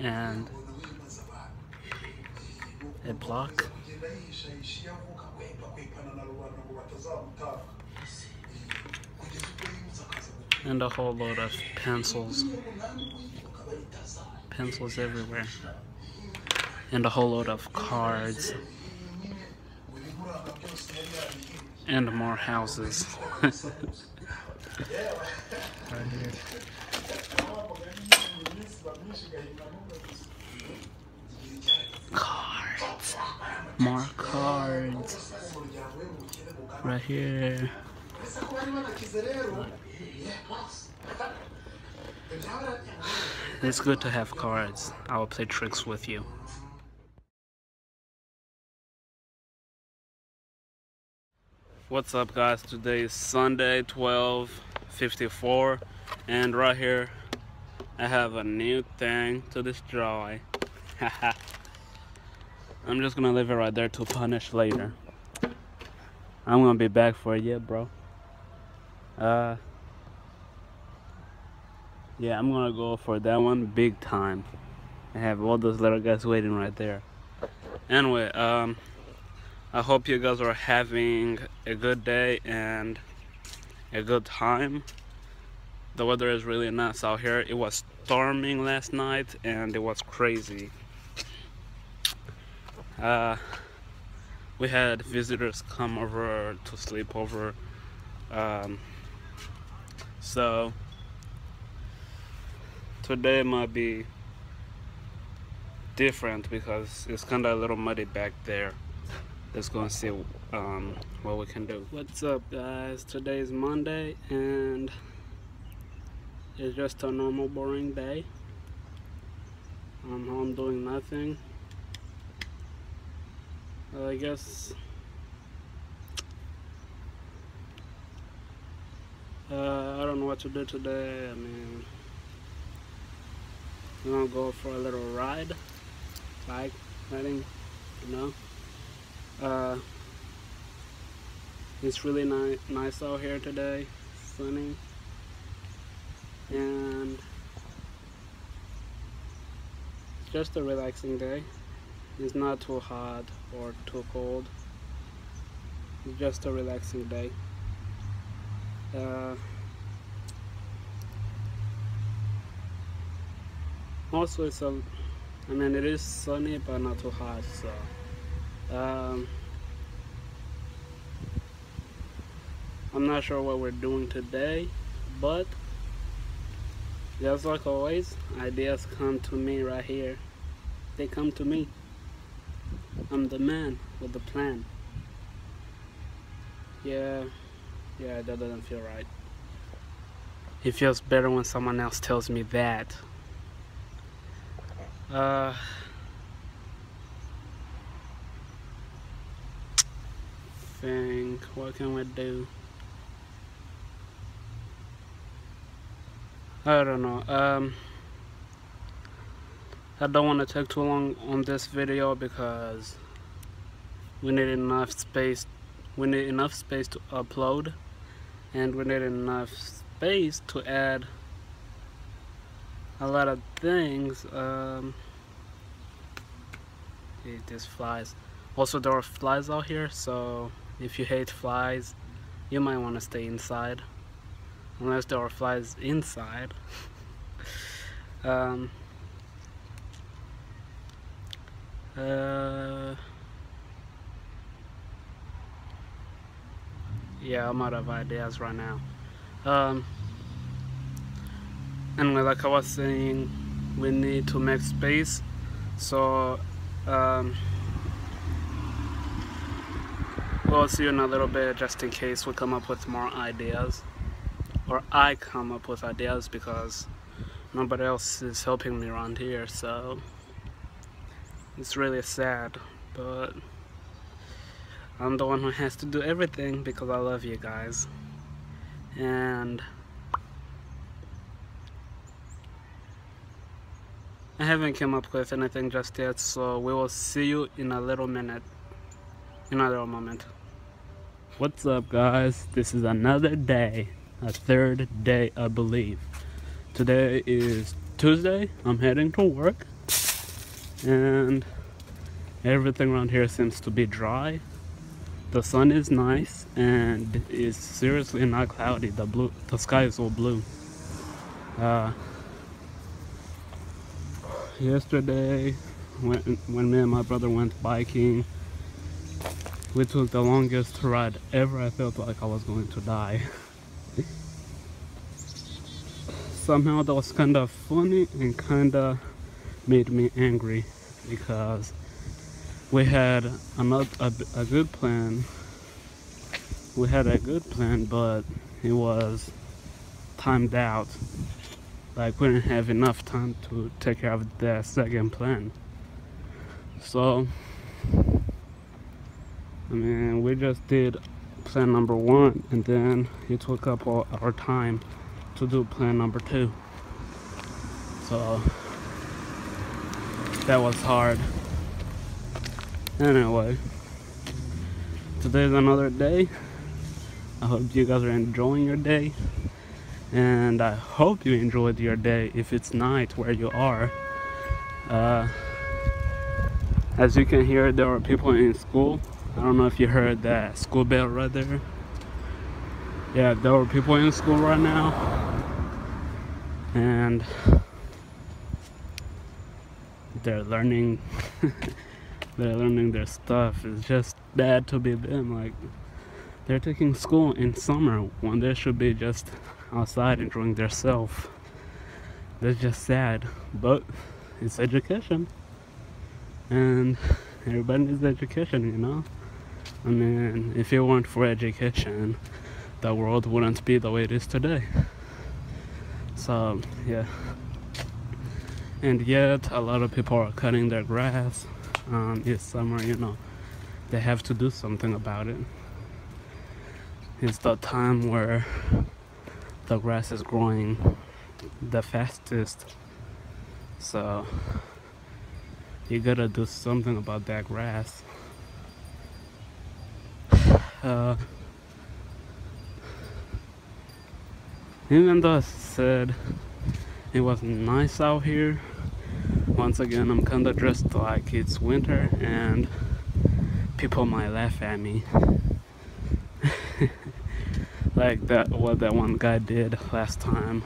And a block. and a whole load of pencils. Pencils everywhere. And a whole load of cards. And more houses. right here. More cards. Right here. It's good to have cards. I will play tricks with you. What's up guys? Today is Sunday 1254 and right here I have a new thing to destroy. I'm just gonna leave it right there to punish later. I'm gonna be back for you, bro. Uh, yeah, I'm gonna go for that one big time. I have all those little guys waiting right there. Anyway, um, I hope you guys are having a good day and a good time. The weather is really nice out here. It was storming last night and it was crazy. Uh, we had visitors come over to sleep over. Um, so today might be different because it's kind of a little muddy back there. Let's go and see um, what we can do. What's up guys? Today is Monday and it's just a normal boring day. I'm home doing nothing. I guess uh, I don't know what to do today. I mean, I'm gonna go for a little ride, bike riding, you know. Uh, it's really ni nice out here today, sunny, and just a relaxing day. It's not too hot or too cold. It's just a relaxing day. Uh, also, it's a, I mean, it is sunny but not too hot, so. Um, I'm not sure what we're doing today, but just like always, ideas come to me right here. They come to me. I'm the man with the plan. Yeah, yeah, that doesn't feel right. It feels better when someone else tells me that. Uh, think, what can we do? I don't know. Um, I don't want to take too long on this video because we need enough space we need enough space to upload and we need enough space to add a lot of things um, these flies. Also there are flies out here so if you hate flies you might want to stay inside. Unless there are flies inside. Um, Uh, yeah, I'm out of ideas right now. Um, anyway, like I was saying, we need to make space. So, um, we'll see you in a little bit just in case we come up with more ideas. Or I come up with ideas because nobody else is helping me around here, so it's really sad but I'm the one who has to do everything because I love you guys. And I haven't come up with anything just yet so we will see you in a little minute. In a little moment. What's up guys? This is another day. A third day I believe. Today is Tuesday. I'm heading to work. And everything around here seems to be dry the sun is nice and it's seriously not cloudy. The blue the sky is all blue. Uh, yesterday when, when me and my brother went biking we took the longest ride ever. I felt like I was going to die. Somehow that was kind of funny and kind of made me angry because we had another a, a good plan. We had a good plan but it was timed out. Like we didn't have enough time to take care of the second plan. So I mean we just did plan number one and then it took up all our time to do plan number two. So that was hard anyway today's another day i hope you guys are enjoying your day and i hope you enjoyed your day if it's night where you are Uh, as you can hear, there are people in school. I don't know if you heard that school bell right there. Yeah, there are people in school right now. And they're learning they're learning their stuff. It's just bad to be them. Like they're taking school in summer when they should be just outside enjoying their self. That's just sad. But it's education. And everybody needs education, you know? I mean, if it weren't for education, the world wouldn't be the way it is today. So, yeah. And yet, a lot of people are cutting their grass. Um, it's summer, you know, they have to do something about it. It's the time where the grass is growing the fastest. So, you gotta do something about that grass. Uh, even though I said it was nice out here, once again I'm kinda dressed like it's winter and people might laugh at me. like that what that one guy did last time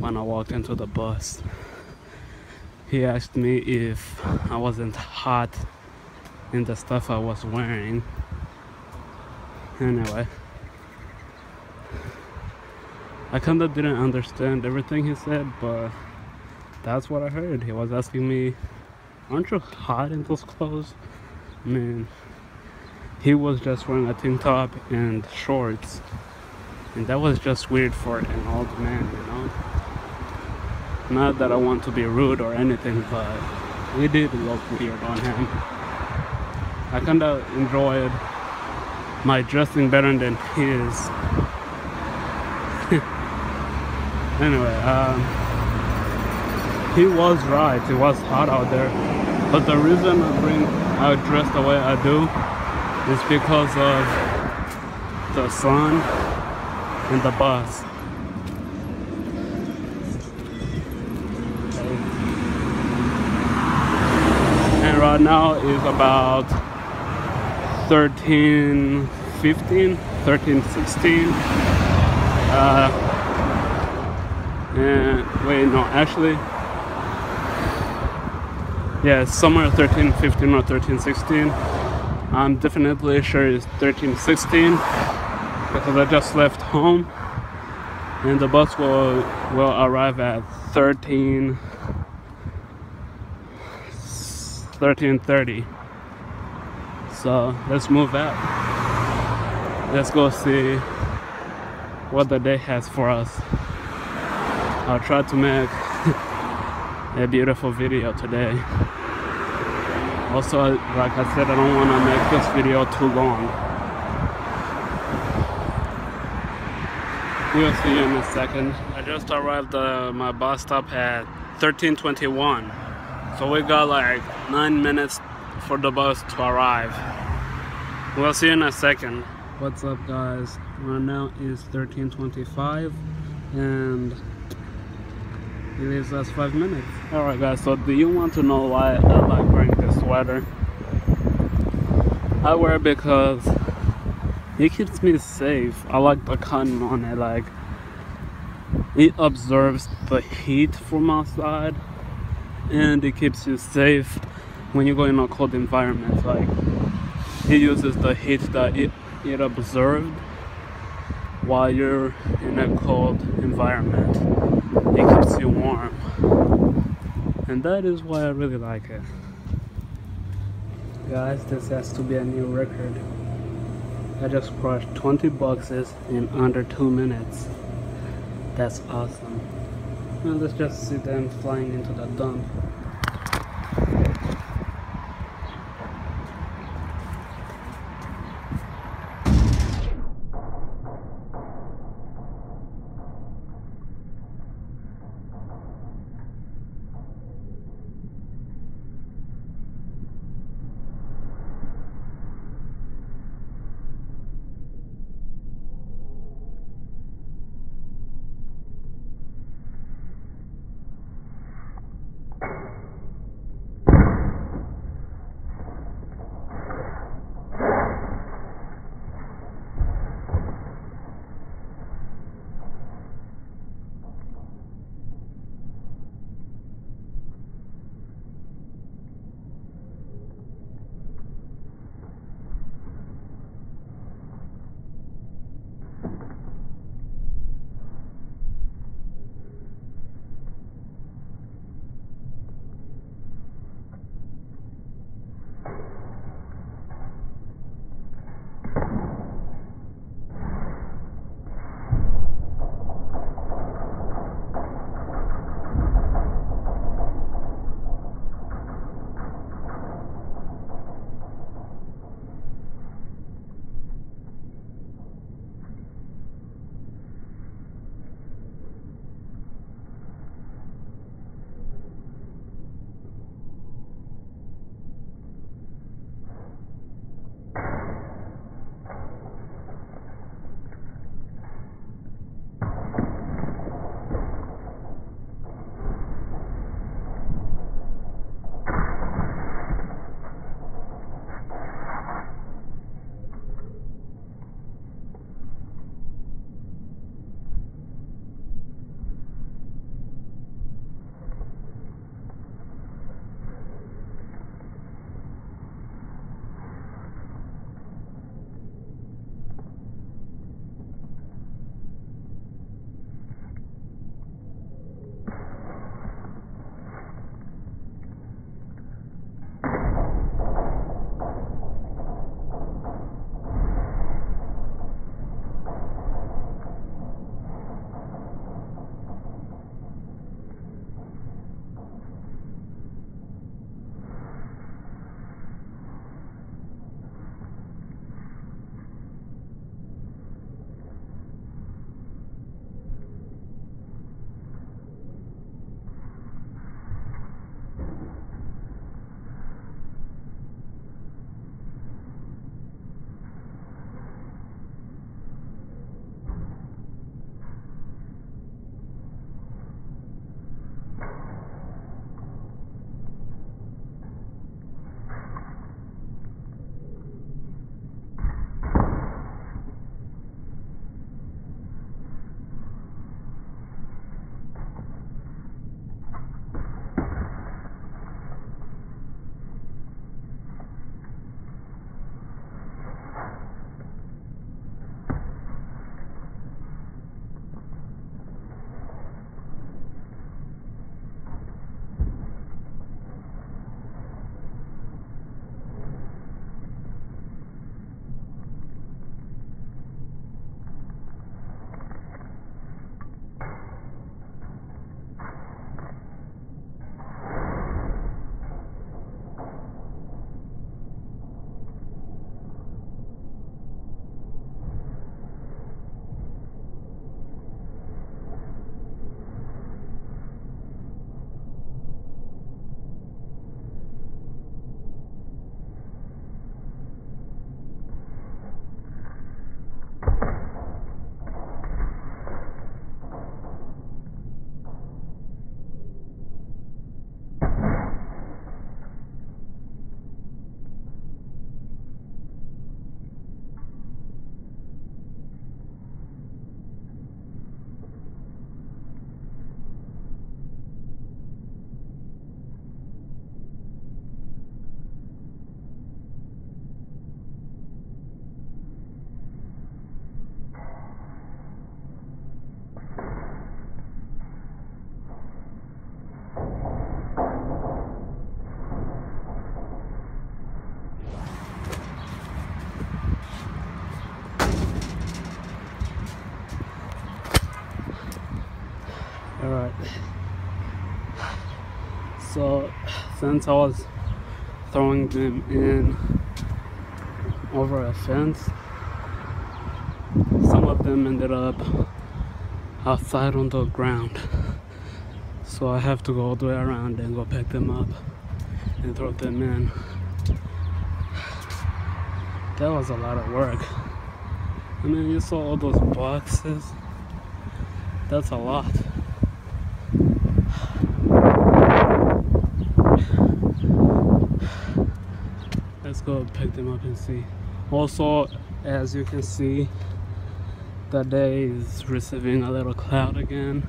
when I walked into the bus. He asked me if I wasn't hot in the stuff I was wearing. Anyway. I kinda didn't understand everything he said, but that's what I heard. He was asking me, aren't you hot in those clothes? I mean, he was just wearing a tank top and shorts. And that was just weird for an old man, you know? Not that I want to be rude or anything, but it did look weird on him. I kinda enjoyed my dressing better than his. anyway, um, he was right. It was hot out there. But the reason I bring I dress the way I do is because of the sun and the bus. And right now is about 13, 15, 13, 16. Uh, and wait, no, actually, yeah, it's somewhere 13, 15 or 13, 16. I'm definitely sure it's 13, 16 because I just left home and the bus will will arrive at 13 13:30 so let's move out. Let's go see what the day has for us. I'll try to make a beautiful video today. Also like I said I don't want to make this video too long. We'll see you in a second. I just arrived at uh, my bus stop at 1321 so we got like nine minutes for the bus to arrive. We'll see you in a second. What's up guys? Right now is 1325 and it leaves us five minutes. All right guys so do you want to know why i like wearing this sweater? I wear it because it keeps me safe. I like the cotton on it like it absorbs the heat from outside and it keeps you safe when you go in a cold environment. Like it uses the heat that it, it absorbed while you're in a cold environment it keeps you warm. And that is why I really like it. Guys this has to be a new record. I just crushed 20 boxes in under two minutes. That's awesome. Let's just see them flying into the dump So, since I was throwing them in over a fence, some of them ended up outside on the ground. So I have to go all the way around and go pick them up and throw them in. That was a lot of work. I mean, you saw all those boxes. That's a lot. Let's go pick them up and see. Also, as you can see, the day is receiving a little cloud again.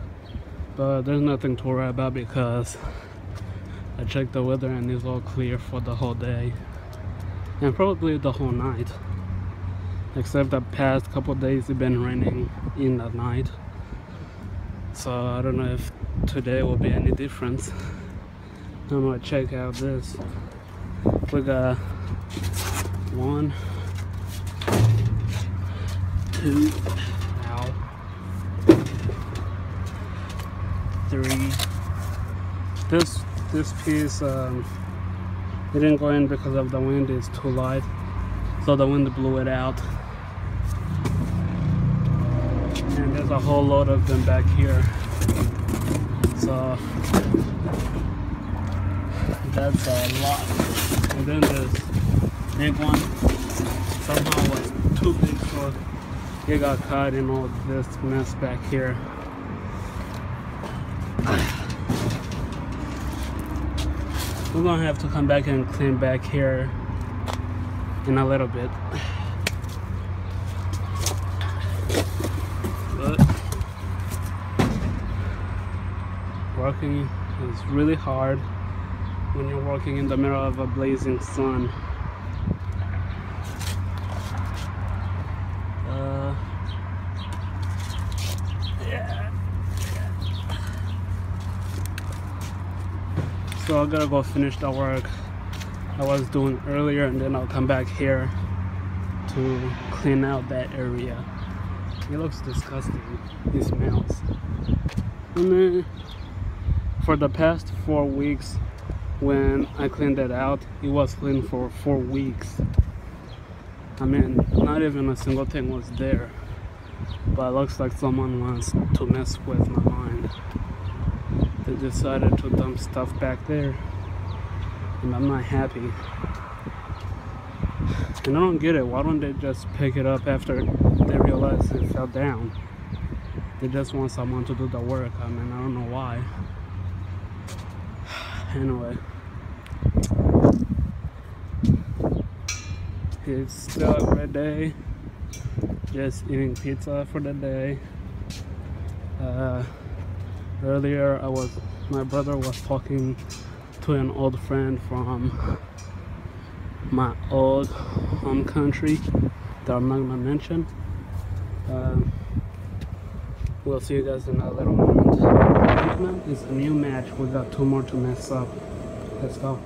But there's nothing to worry about because I checked the weather and it's all clear for the whole day. And probably the whole night. Except the past couple days it's been raining in the night. So I don't know if today will be any difference. I'm gonna check out this. We got one, two, ow, three. This this piece um, it didn't go in because of the wind. It's too light, so the wind blew it out. And there's a whole load of them back here. So that's a lot. And then this big one somehow was too big so it got caught in all this mess back here. We're gonna have to come back and clean back here in a little bit. But working is really hard when you're working in the middle of a blazing sun. Uh, yeah. So I gotta go finish the work I was doing earlier and then I'll come back here to clean out that area. It looks disgusting. It smells. And then for the past four weeks when I cleaned it out, it was clean for four weeks. I mean, not even a single thing was there. But it looks like someone wants to mess with my mind. Decided to dump stuff back there. And I'm not happy. And I don't get it. Why don't they just pick it up after they realize it fell down? They just want someone to do the work. I mean, I don't know why. Anyway. It's still a great day. Just eating pizza for the day. Uh, earlier, I was my brother was talking to an old friend from my old home country that I'm not gonna mention. Um, we'll see you guys in a little moment. Is a new match. We got two more to mess up. Let's go.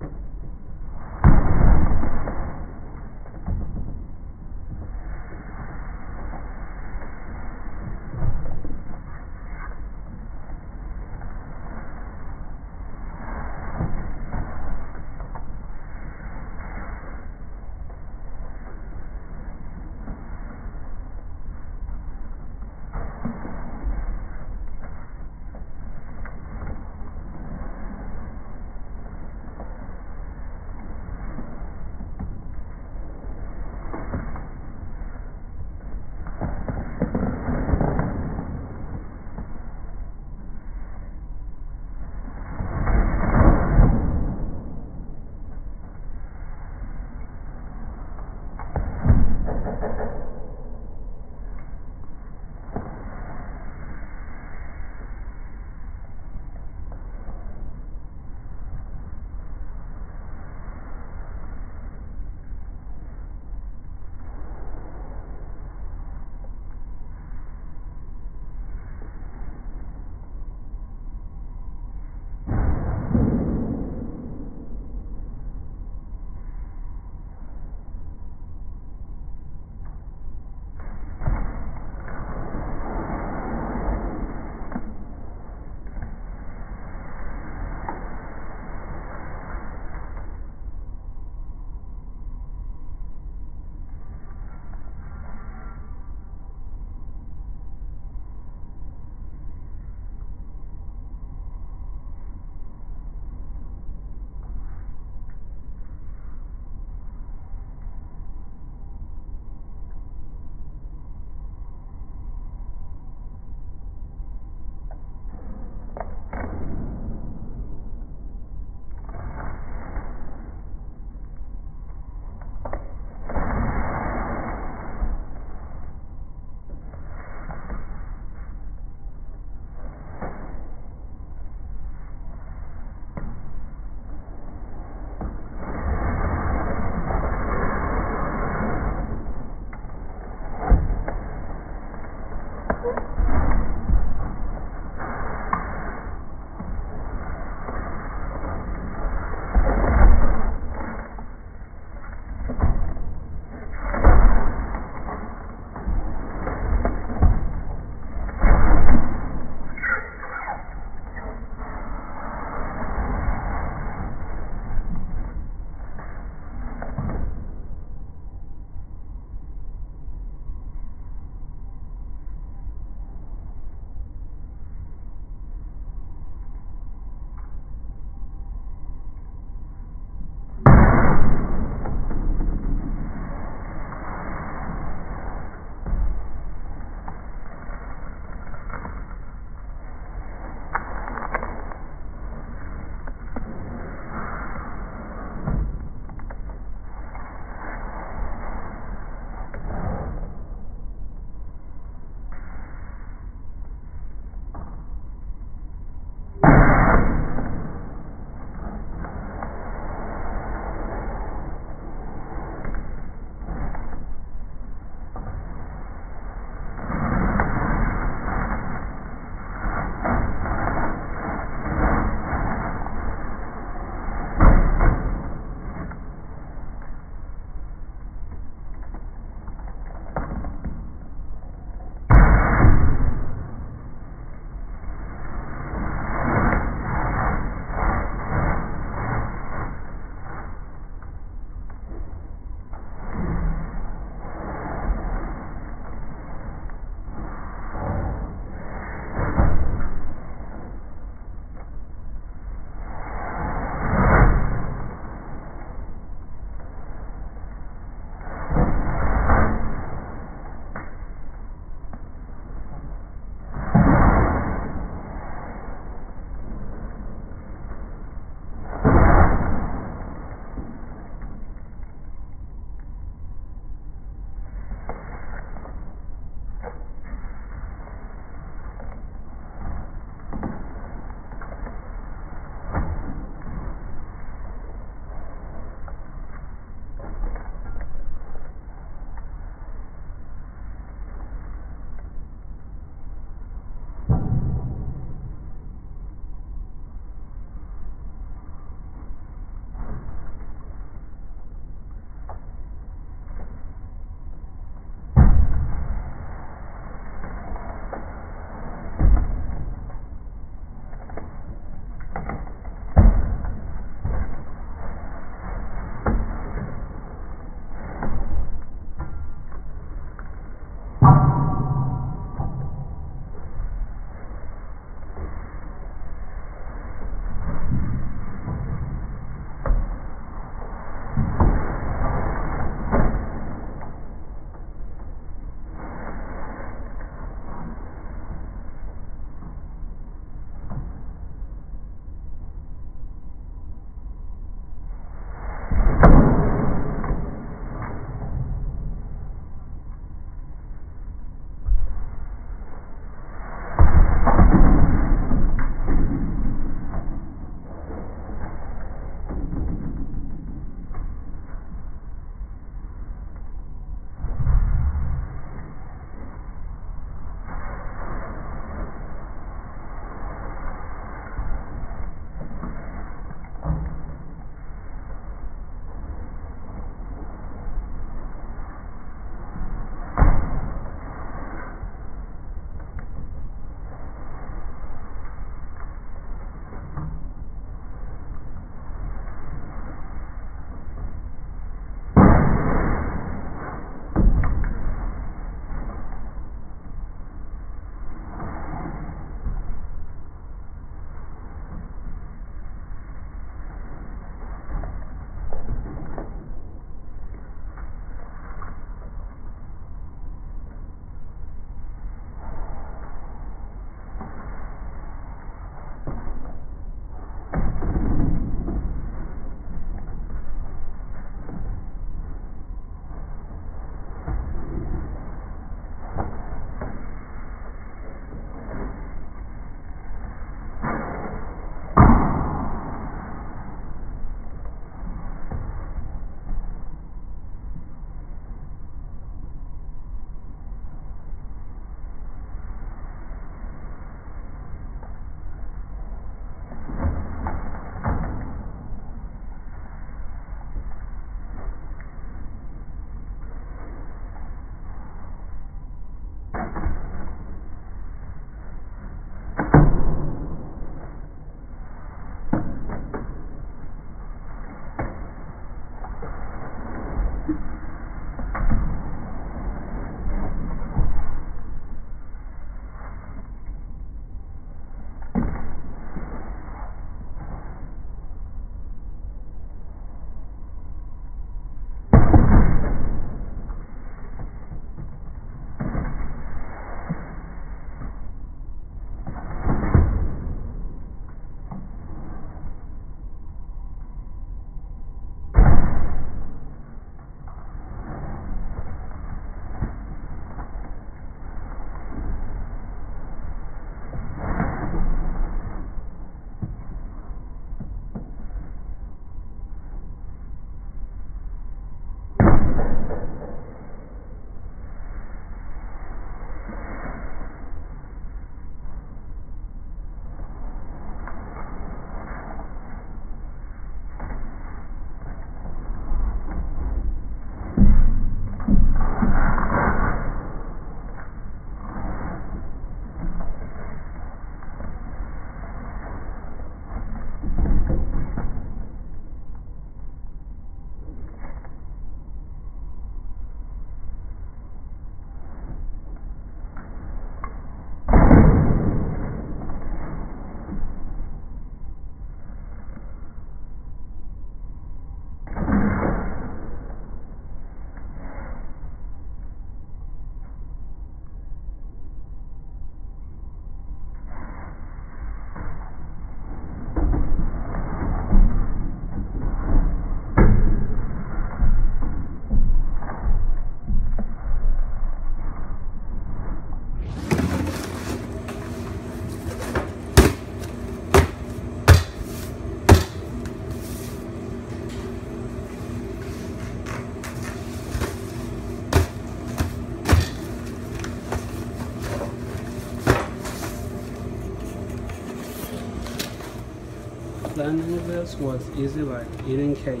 Planning this was easy like eating cake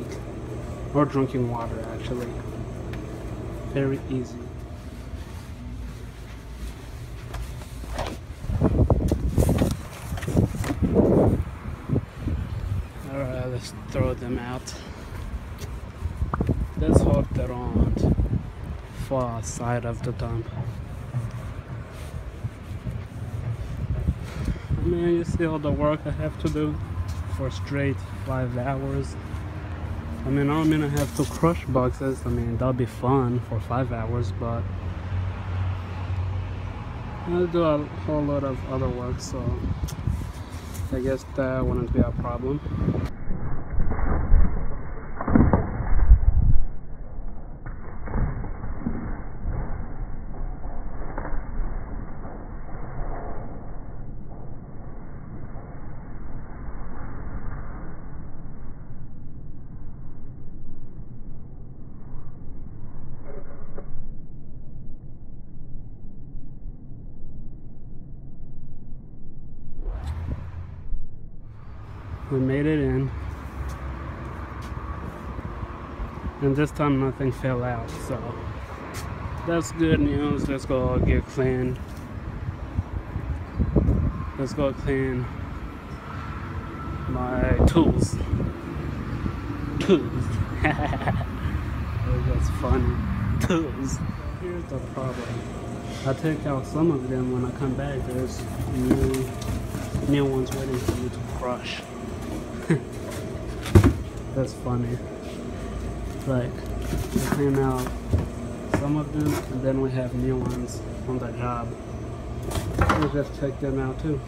or drinking water actually. Very easy. Alright, let's throw them out. Let's hope they don't fall outside of the dump. I mean, you see all the work I have to do for straight five hours. I mean, I don't mean I have to crush boxes. I mean, that'll be fun for five hours, but I do a whole lot of other work, so I guess that wouldn't be a problem. We made it in. And this time nothing fell out, so that's good news. Let's go get cleaned. Let's go clean my tools. Tools. that's funny. Tools. Here's the problem. I take out some of them when I come back. There's new, new ones waiting for me to crush. That's funny. Like, we clean out some of them, and then we have new ones on the job. We'll just check them out too.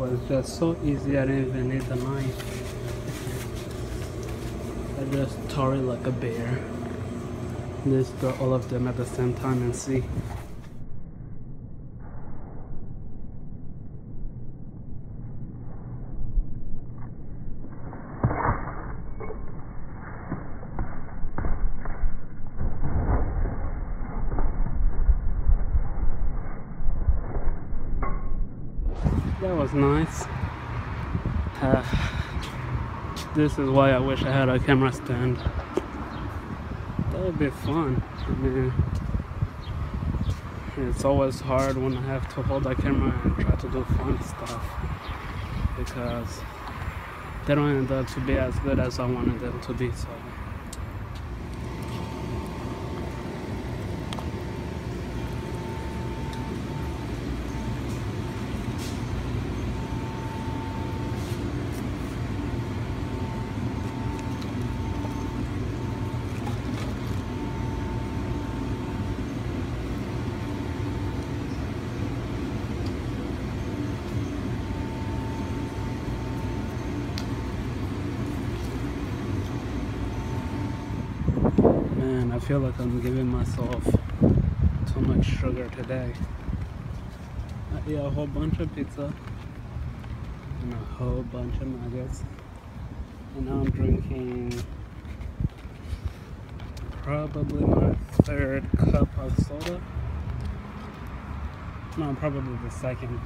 Was just so easy, I didn't even need the knife. I just tore it like a bear. Let's throw all of them at the same time and see. Was nice. Uh, this is why I wish I had a camera stand. That would be fun. I mean, it's always hard when I have to hold a camera and try to do fun stuff because they don't end up to be as good as I wanted them to be. So. Man, I feel like I'm giving myself too much sugar today. I ate a whole bunch of pizza and a whole bunch of nuggets. And now I'm drinking probably my third cup of soda. No, probably the second.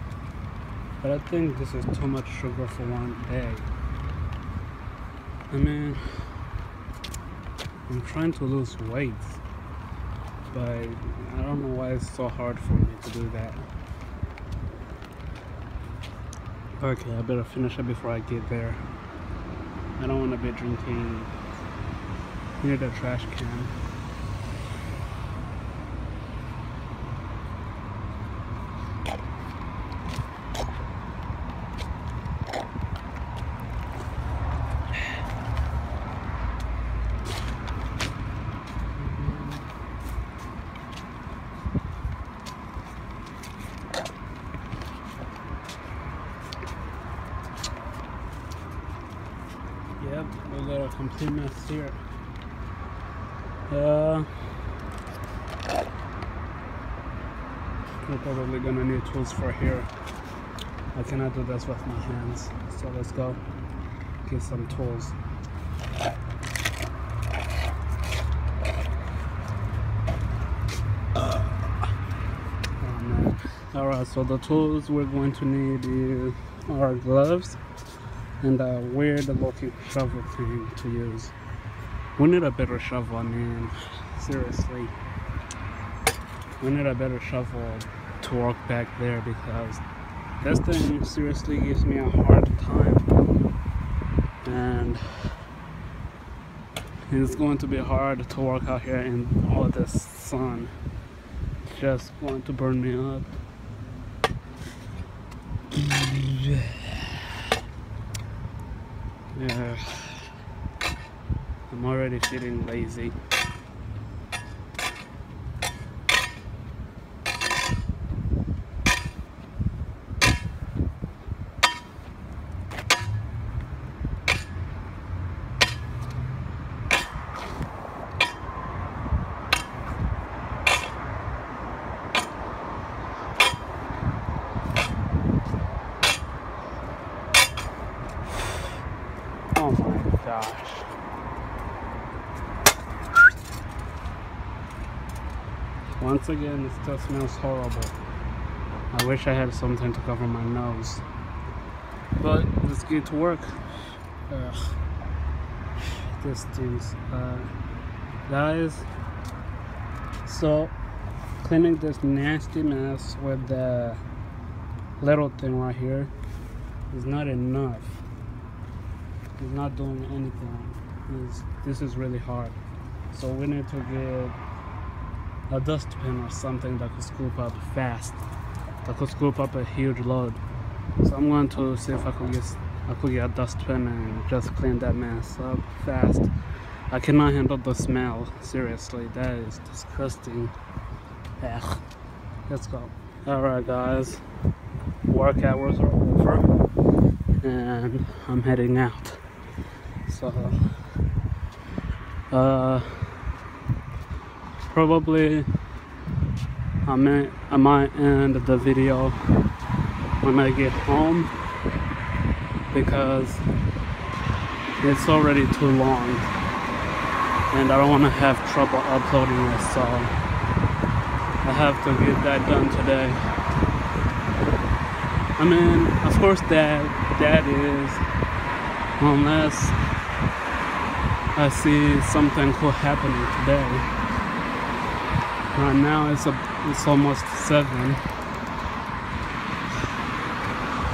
But I think this is too much sugar for one day. I mean, I'm trying to lose weight, but I don't know why it's so hard for me to do that. Okay, I better finish it before I get there. I don't want to be drinking near the trash can. Yep, we got a complete mess here. Uh, we're probably for here. I cannot do this with my hands, so let's go get some tools. Oh. Alright, so the tools we're going to need are gloves and a weird looking shovel thing to use. We need a better shovel, I mean, seriously. We need a better shovel work back there because this thing seriously gives me a hard time. And it's going to be hard to work out here in all this sun. It's just going to burn me up. Yeah. I'm already feeling lazy. Oh my gosh. Once again, it still smells horrible. I wish I had something to cover my nose. But let's get to work. Ugh. This stinks. Uh, guys, so cleaning this nasty mess with the little thing right here is not enough. It's not doing anything. It's, this is really hard. So we need to get a dustbin or something that could scoop up fast. That could scoop up a huge load. So I'm going to see if I could get I could get a dustbin and just clean that mess up fast. I cannot handle the smell. Seriously, that is disgusting. Ugh. Let's go. Alright guys. work hours are over and I'm heading out. So, uh, probably I might, I might end the video when I get home because it's already too long and I don't want to have trouble uploading this so I have to get that done today. I mean, of course that that is unless I see something cool happening today. Right now it's a it's almost seven,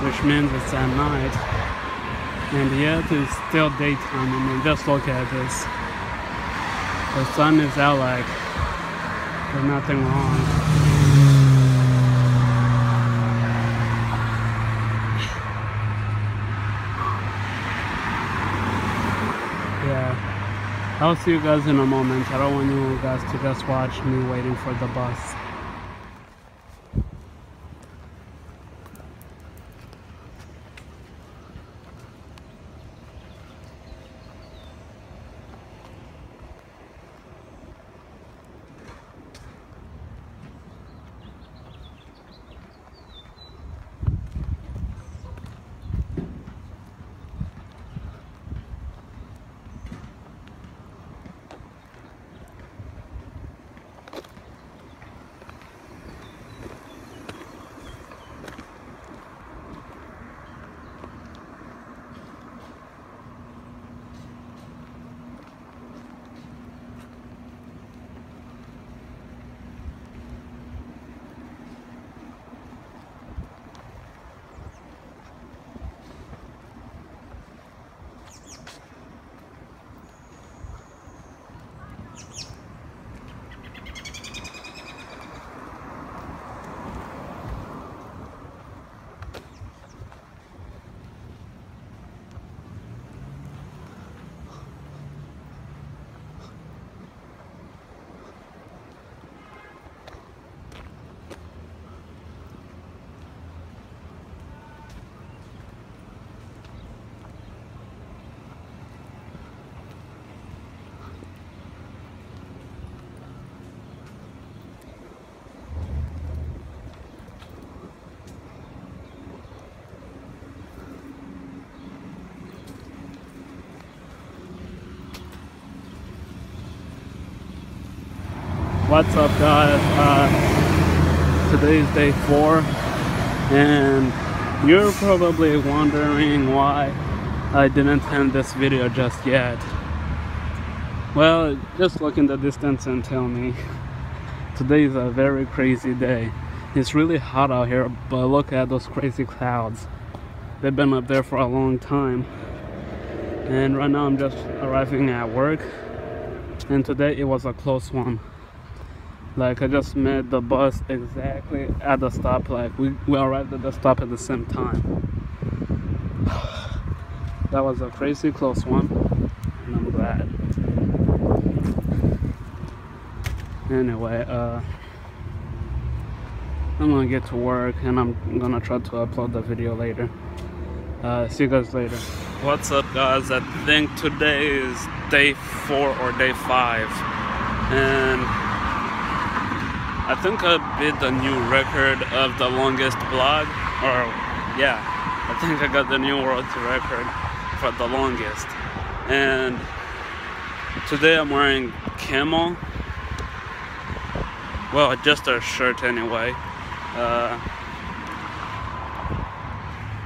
which means it's at night, and yet it's still daytime. I mean, just look at this. The sun is out like there's nothing wrong. Yeah. I'll see you guys in a moment. I don't want you guys to just watch me waiting for the bus. What's up, guys? Uh, today is day four, and you're probably wondering why I didn't end this video just yet. Well, just look in the distance and tell me. Today is a very crazy day. It's really hot out here, but look at those crazy clouds. They've been up there for a long time. And right now I'm just arriving at work, and today it was a close one like I just met the bus exactly at the stop like we, we arrived at the stop at the same time. That was a crazy close one and I'm glad. Anyway uh I'm gonna get to work and I'm gonna try to upload the video later. Uh, see you guys later. What's up guys? I think today is day four or day five and I think I beat the new record of the longest vlog, or yeah, I think I got the new world record for the longest. And today I'm wearing camel. Well, just a shirt anyway. Uh,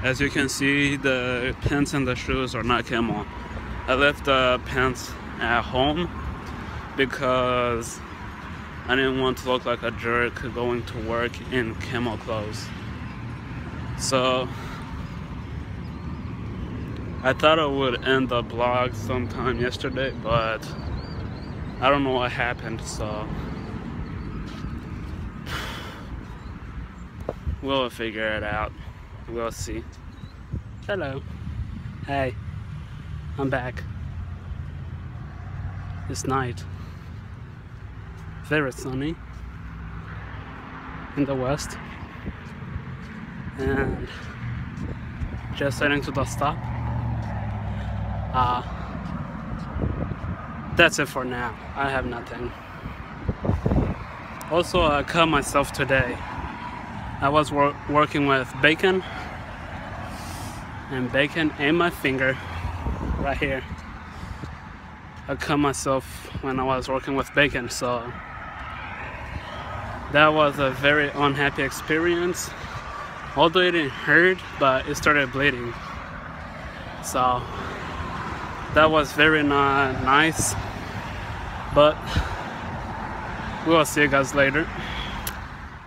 as you can see, the pants and the shoes are not camel. I left the pants at home because I didn't want to look like a jerk going to work in camo clothes. So I thought I would end the vlog sometime yesterday, but I don't know what happened, so we'll figure it out. We'll see. Hello. Hey. I'm back. It's night very sunny in the west and just heading to the stop. Uh, that's it for now. I have nothing. Also, I cut myself today. I was wor working with bacon, and bacon in my finger, right here. I cut myself when I was working with bacon, so that was a very unhappy experience. Although it didn't hurt, but it started bleeding. So that was very not nice. But we will see you guys later.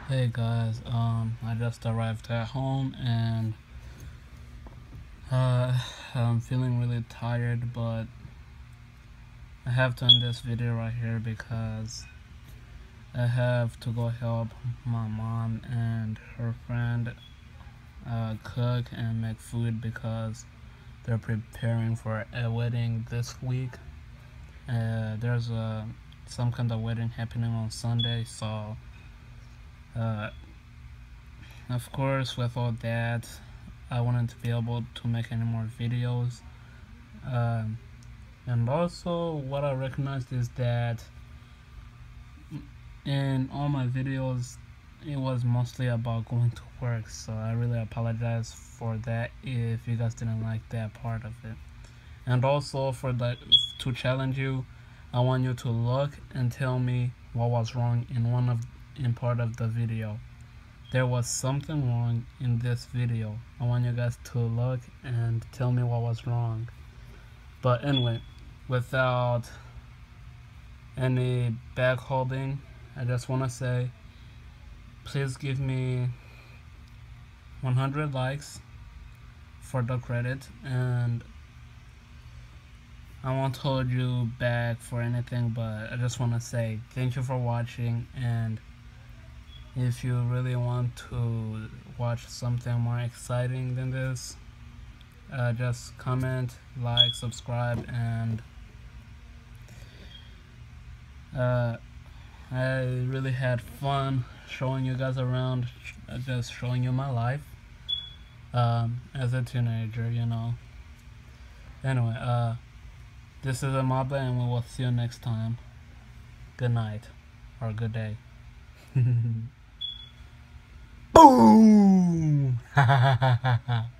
Hey guys, um, I just arrived at home and uh, I'm feeling really tired, but I have to end this video right here because I have to go help my mom and her friend uh, cook and make food because they're preparing for a wedding this week. Uh, there's a some kind of wedding happening on Sunday, so uh, of course with all that, I to be able to make any more videos. Um, and also, what I recognized is that in all my videos, it was mostly about going to work. So i really apologize for that if you guys didn't like that part of it. And also for that to challenge you i want you to look and tell me what was wrong in one of in part of the video. There was something wrong in this video. I want you guys to look and tell me what was wrong. But anyway without any back holding i just want to say please give me 100 likes for the credit and I won't hold you back for anything but I just want to say thank you for watching and if you really want to watch something more exciting than this uh, just comment like subscribe and uh, I really had fun showing you guys around, just showing you my life um, as a teenager, you know. Anyway, uh, this is Aimable, and we will see you next time. Good night, or good day. Boom!